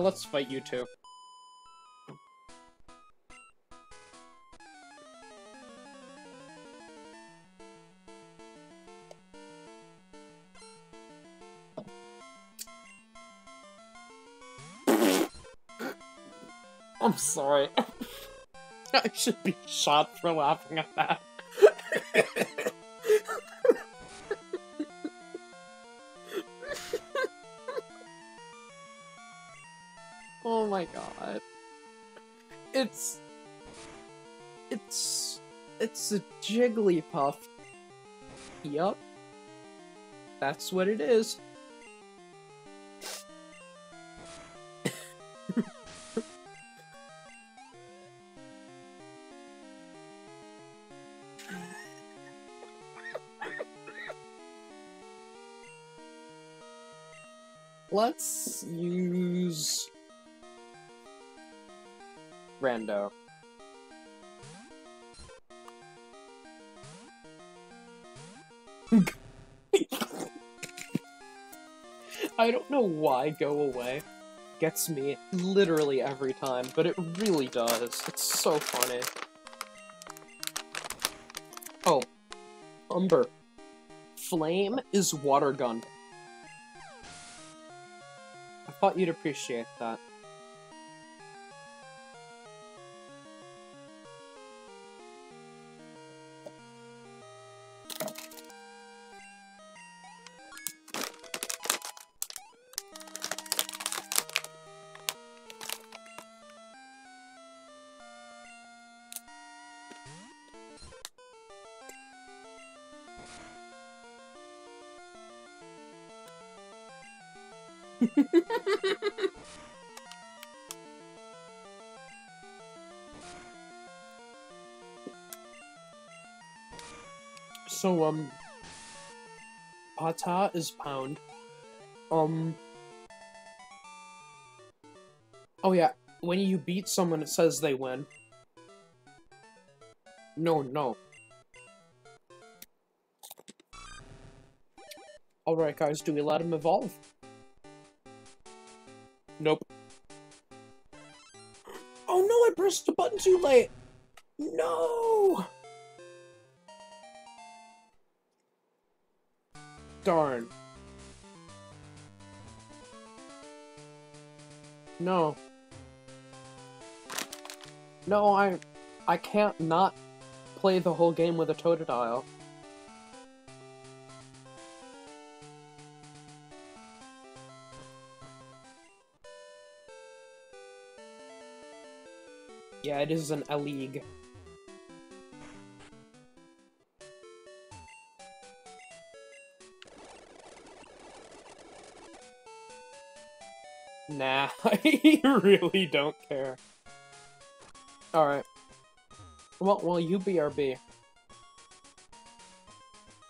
S1: Let's fight you two. I'm sorry. I should be shot for laughing at that. Jigglypuff. Yup. That's what it is. Let's use Rando. I don't know why go away gets me literally every time, but it really does. It's so funny. Oh, Umber. Flame is water gun. I thought you'd appreciate that. so, um, pata is pound. Um, oh yeah, when you beat someone, it says they win. No, no. Alright guys, do we let him evolve? Too late! No! Darn. No. No, I... I can't not play the whole game with a Totodile. Yeah, it is an a league. Nah, I really don't care. Alright. Well, well, you BRB.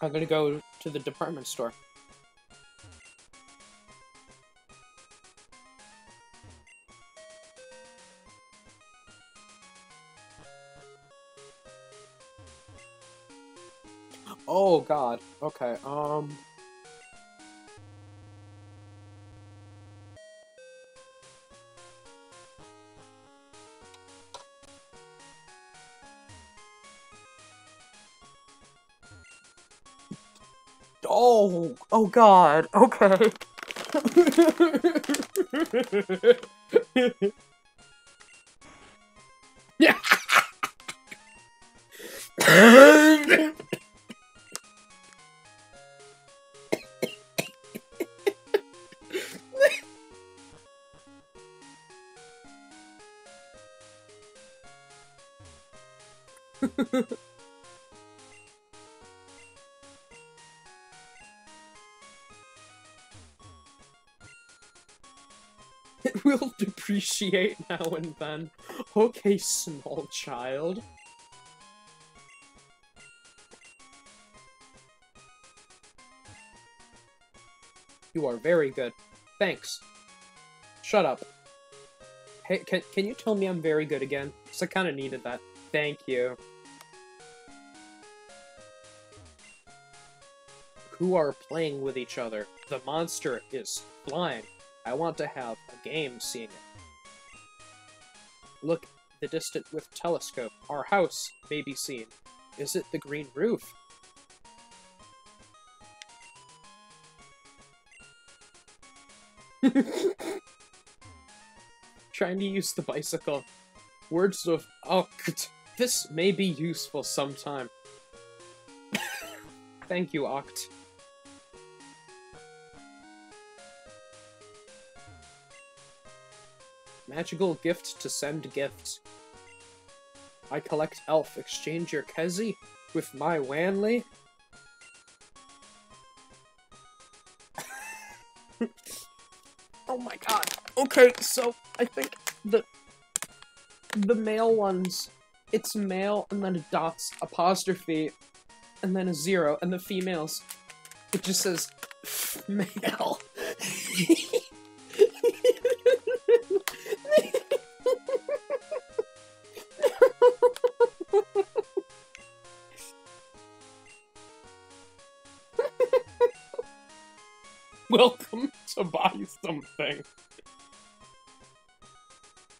S1: I'm gonna go to the department store. god. Okay, um... Oh, oh god, okay. yeah. now and then. Okay, small child. You are very good. Thanks. Shut up. Hey, can, can you tell me I'm very good again? Because I kind of needed that. Thank you. Who are playing with each other? The monster is flying. I want to have a game seeing it. Look, the distant with telescope. Our house may be seen. Is it the green roof? Trying to use the bicycle. Words of oh, this may be useful sometime. Thank you, Oct. Magical gift to send gifts. I collect elf. Exchange your Kezi with my Wanley. oh my god. Okay, so I think the the male ones, it's male and then a dots apostrophe and then a zero, and the females, it just says male. to buy something.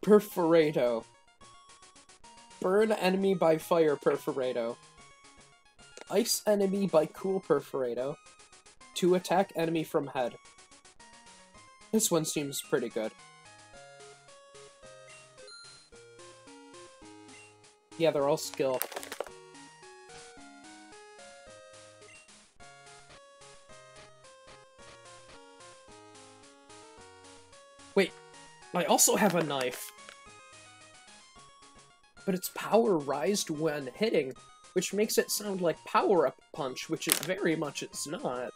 S1: Perforato. Burn enemy by fire Perforato. Ice enemy by cool Perforato. To attack enemy from head. This one seems pretty good. Yeah, they're all skill. I also have a knife. But its power rised when hitting, which makes it sound like power-up punch, which it very much is not.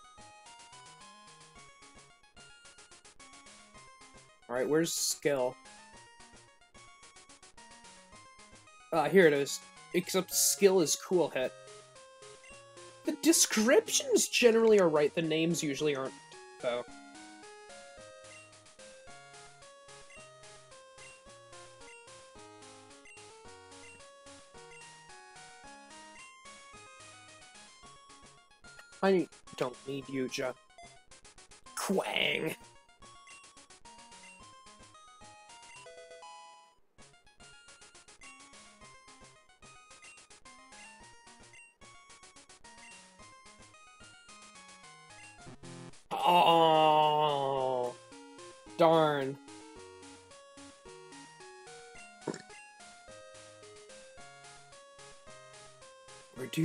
S1: Alright, where's skill? Ah, here it is. Except skill is cool hit. The descriptions generally are right, the names usually aren't, though. I don't need you, Ja. Quang!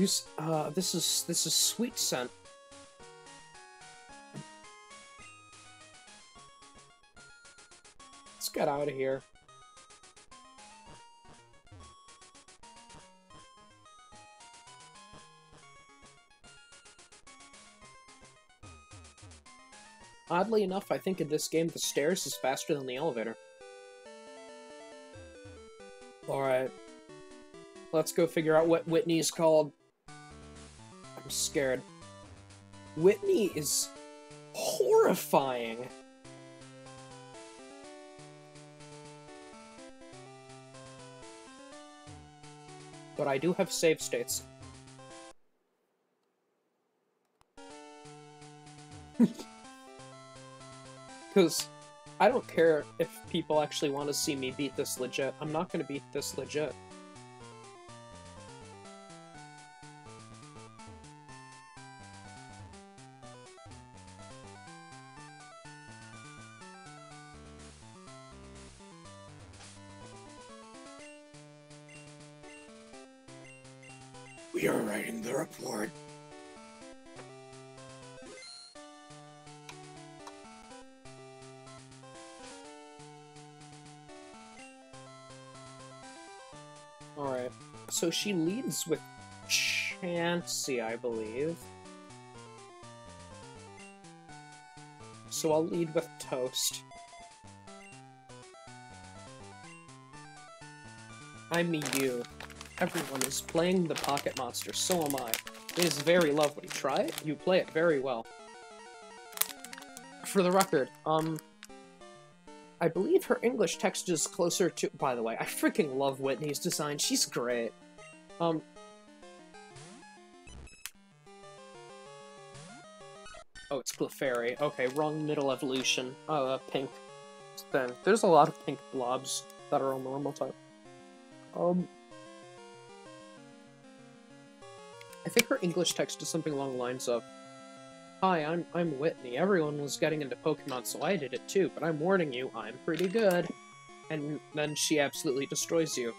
S1: Reduce, uh, this is, this is sweet scent. Let's get out of here. Oddly enough, I think in this game the stairs is faster than the elevator. Alright. Let's go figure out what Whitney's called. I'm scared. Whitney is horrifying. But I do have save states. Because I don't care if people actually want to see me beat this legit. I'm not going to beat this legit. The report. Alright, so she leads with Chansey, I believe. So I'll lead with Toast. I'm you. Everyone is playing the Pocket Monster, so am I. It is very lovely. Try it? You play it very well. For the record, um... I believe her English text is closer to- by the way, I freaking love Whitney's design, she's great. Um... Oh, it's Clefairy. Okay, wrong middle evolution. Uh, pink. Then there's a lot of pink blobs that are on normal type. Um, I think her English text is something along the lines of, Hi, I'm I'm Whitney. Everyone was getting into Pokemon, so I did it too, but I'm warning you, I'm pretty good. And then she absolutely destroys you.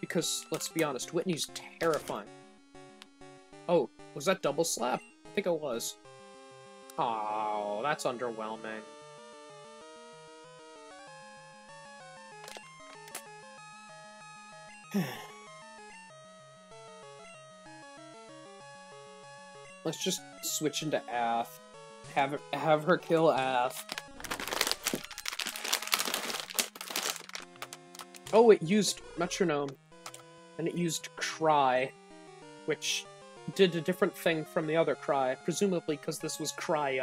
S1: Because, let's be honest, Whitney's terrifying. Oh, was that double slap? I think it was. Oh, that's underwhelming. Let's just switch into Af. Have have her kill Af. Oh, it used metronome, and it used cry, which did a different thing from the other cry, presumably because this was cry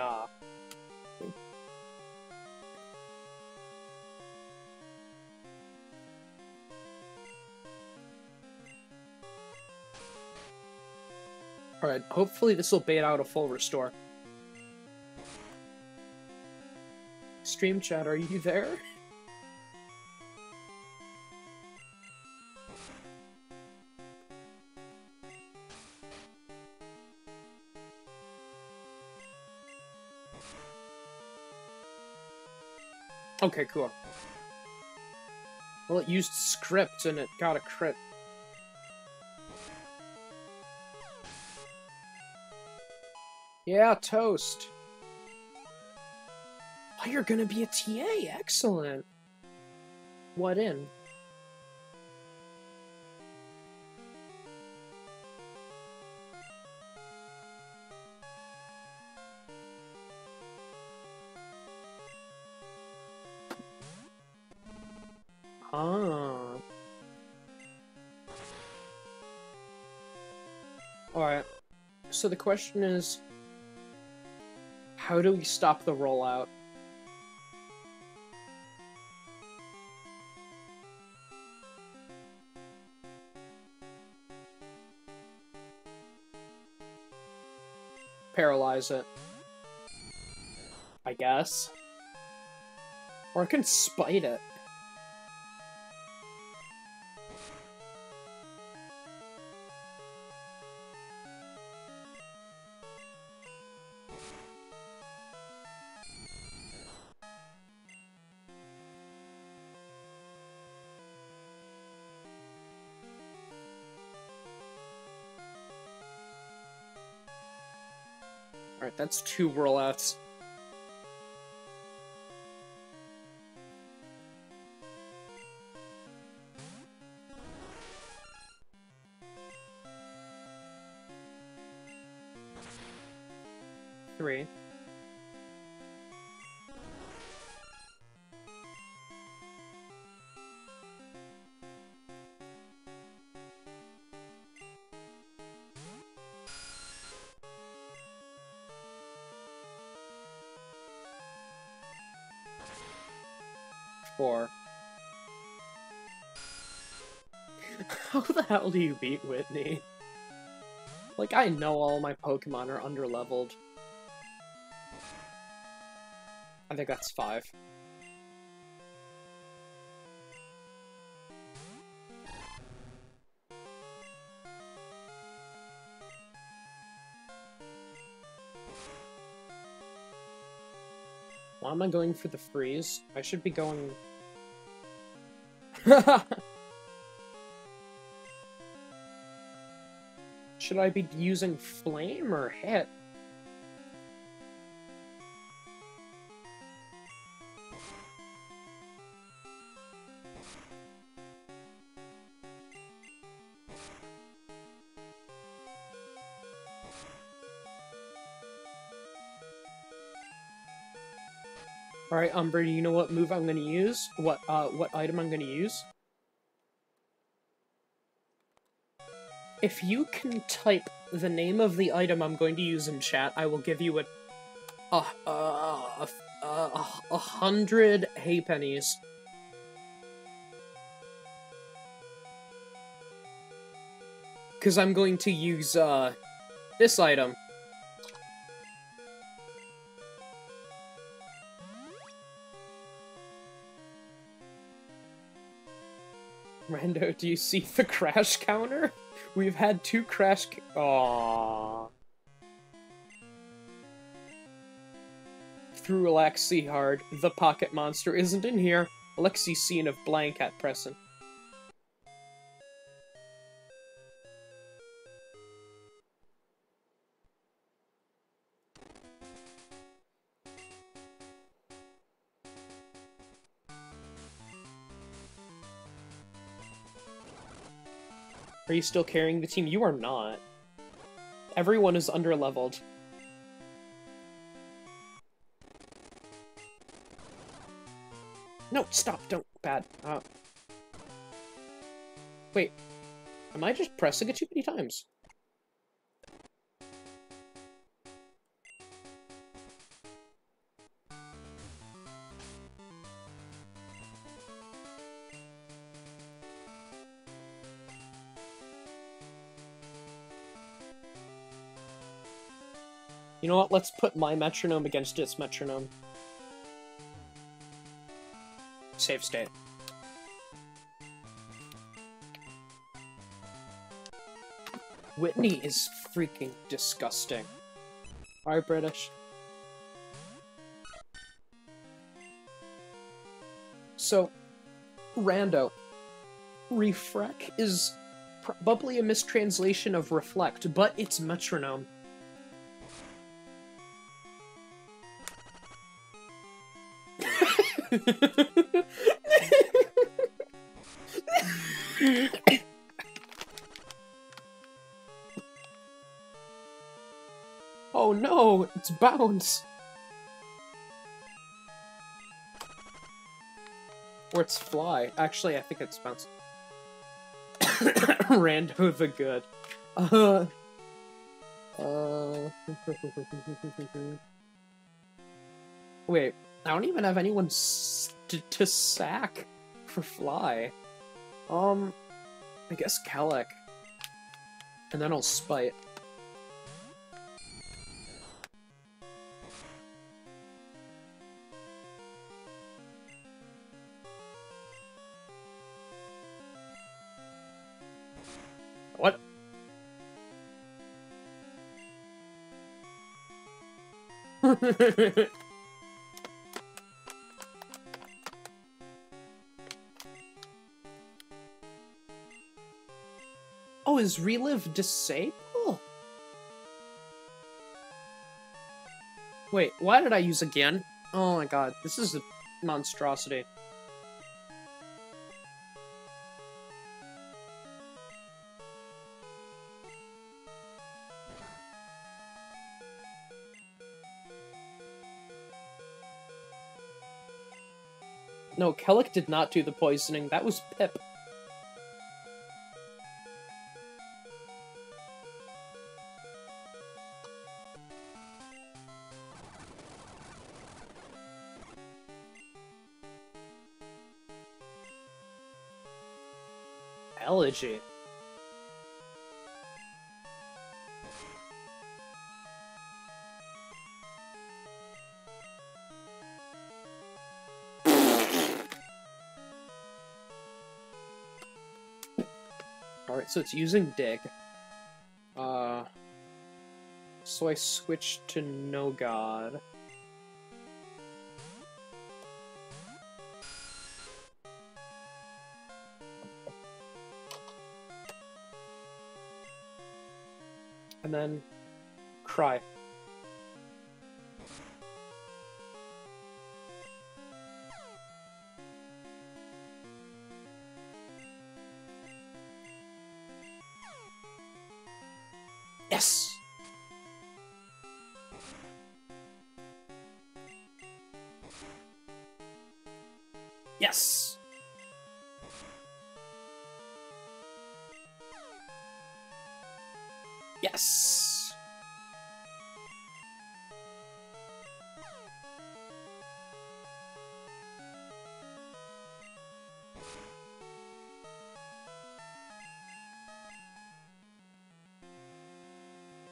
S1: Alright, hopefully this will bait out a full restore. Stream chat, are you there? Okay, cool. Well, it used script and it got a crit. Yeah, toast. Oh, you're gonna be a TA. Excellent. What in? Ah. Alright. So the question is, how do we stop the rollout? Paralyze it. I guess. Or I can spite it. That's two rollouts. How do you beat Whitney? Like, I know all my Pokemon are underleveled. I think that's five. Why am I going for the freeze? I should be going... Should I be using flame or hit? Alright, Umber, you know what move I'm gonna use? What, uh, what item I'm gonna use? If you can type the name of the item I'm going to use in chat, I will give you a, a, a, a, a, hundred hay pennies. Because I'm going to use, uh, this item. Rando, do you see the crash counter? We've had two crash. Aww. Through Alexi hard. The pocket monster isn't in here. Alexi scene of blank at present. Are you still carrying the team? You are not. Everyone is under-leveled. No, stop, don't. Bad. Uh, wait. Am I just pressing it too many times? You know what? Let's put my metronome against its metronome. Save state. Whitney is freaking disgusting. Alright, British. So, Rando. Refrec is probably a mistranslation of reflect, but it's metronome. oh no, it's bounce. Or it's fly. Actually, I think it's bounce. Rando the good. Uh. Uh. Wait. I don't even have anyone to sack for Fly. Um, I guess Kellic. And then I'll Spite. What? is relive disable? Wait, why did I use again? Oh my god, this is a monstrosity. No, Kellic did not do the poisoning. That was Pip. Alright, so it's using dig. Uh, so I switched to no god. And then cry.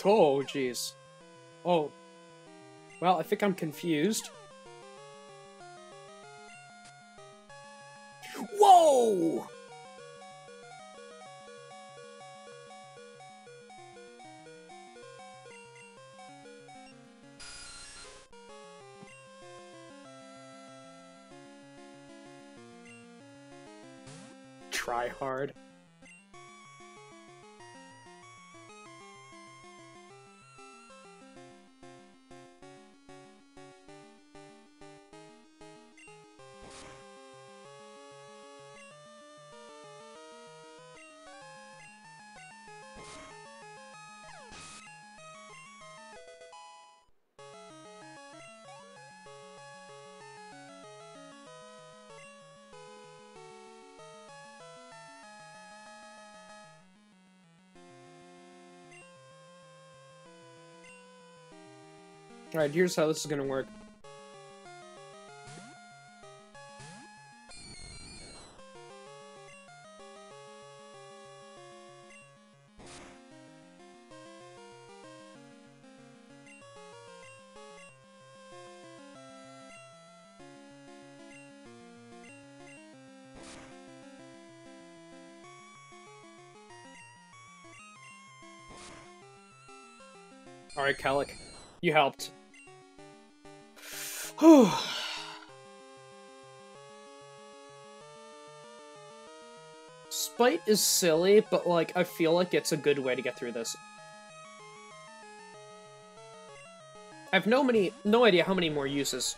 S1: Oh, jeez. Oh. Well, I think I'm confused. Whoa! Try hard. Alright, here's how this is gonna work. Alright, Calic. You helped. Whew. Spite is silly, but like I feel like it's a good way to get through this. I have no many no idea how many more uses.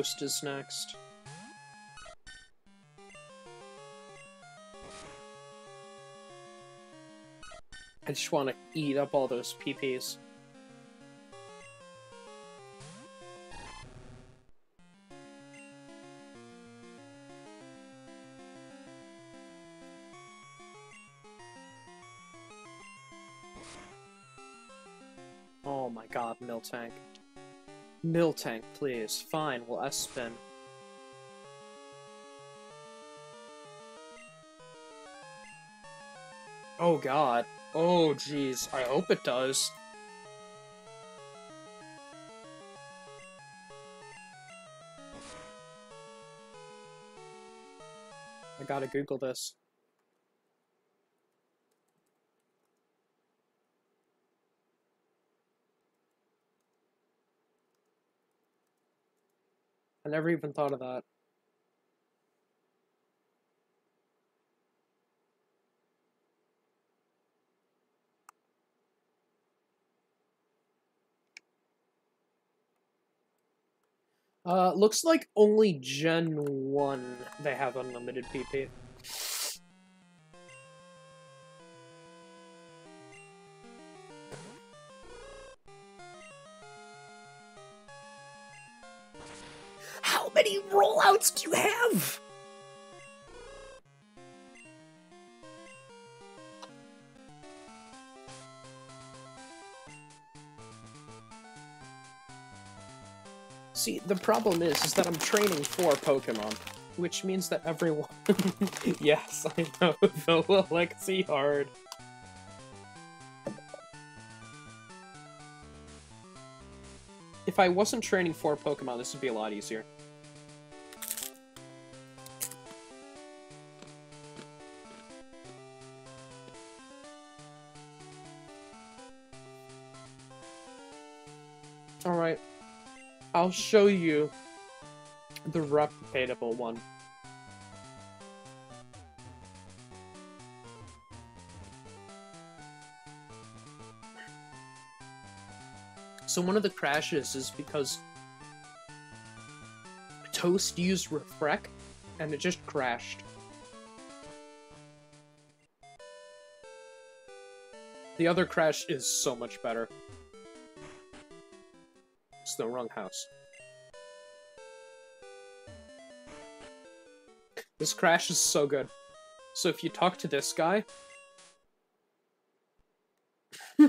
S1: Toast is next. I just want to eat up all those PPs. Miltank, please. Fine, we'll S-spin. Oh god. Oh jeez. I hope it does. I gotta Google this. Never even thought of that. Uh, looks like only Gen 1 they have unlimited PP. The problem is, is that I'm training for Pokemon, which means that everyone... yes, I know, the Alexi hard. If I wasn't training for Pokemon, this would be a lot easier. I'll show you the replicatable one. So one of the crashes is because Toast used Refrec, and it just crashed. The other crash is so much better. The wrong house. This crash is so good. So if you talk to this guy...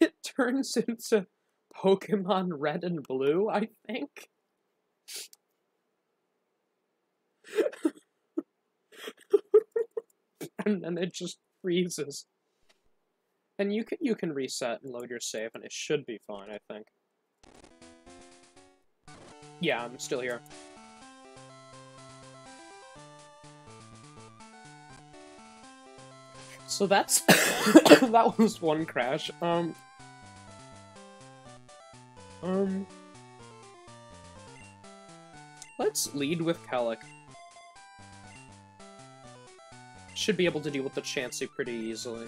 S1: it turns into Pokemon Red and Blue, I think. and then it just freezes. And you can you can reset and load your save, and it should be fine, I think. Yeah, I'm still here. So that's that was one crash. Um Um Let's lead with Kellic. Should be able to deal with the Chansey pretty easily.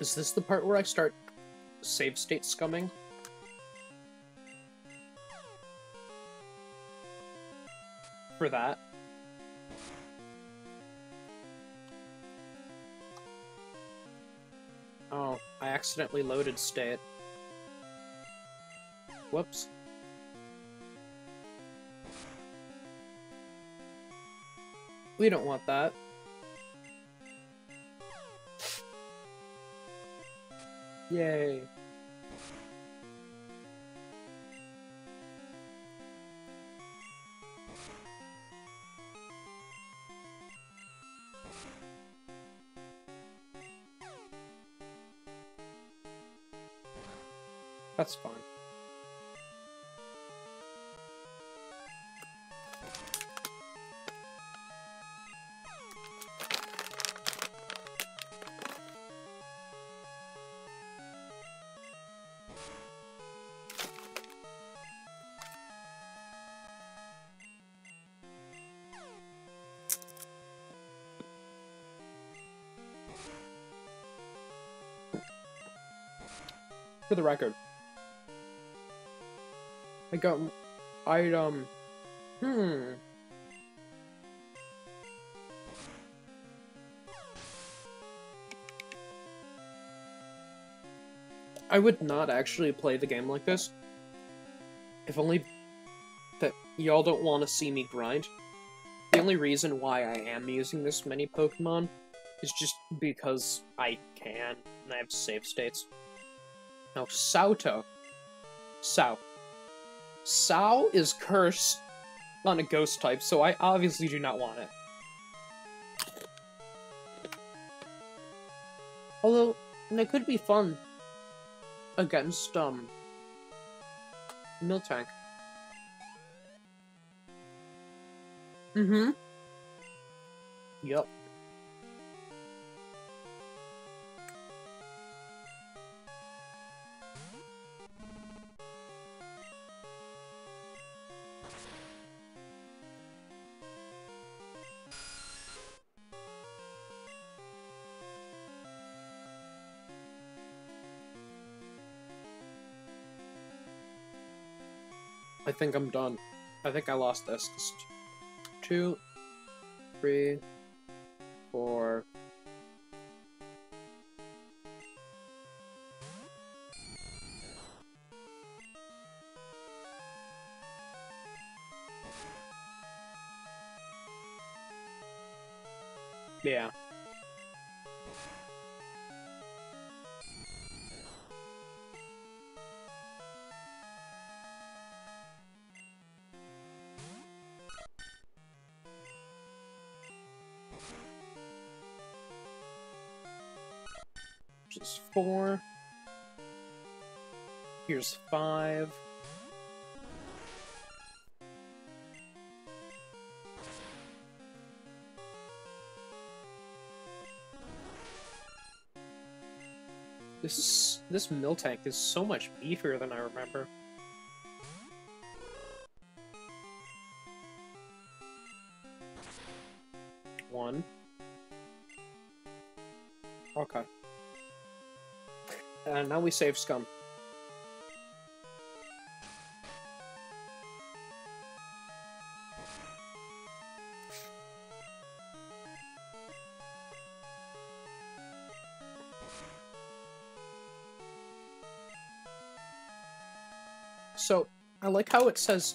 S1: Is this the part where I start save state scumming? For that? Oh, I accidentally loaded state. Whoops. We don't want that. Yay. For the record, I got, I, um, hmm. I would not actually play the game like this. If only that y'all don't want to see me grind. The only reason why I am using this many Pokemon is just because I can, and I have save states. Now, Sauto. Sau. Sau is curse on a ghost type, so I obviously do not want it. Although, it could be fun against, um, Miltank. Mm-hmm. Yup. Think I'm done. I think I lost this. Two, three, four. Four. Here's five. This this Miltank is so much beefier than I remember. We save Scum. So, I like how it says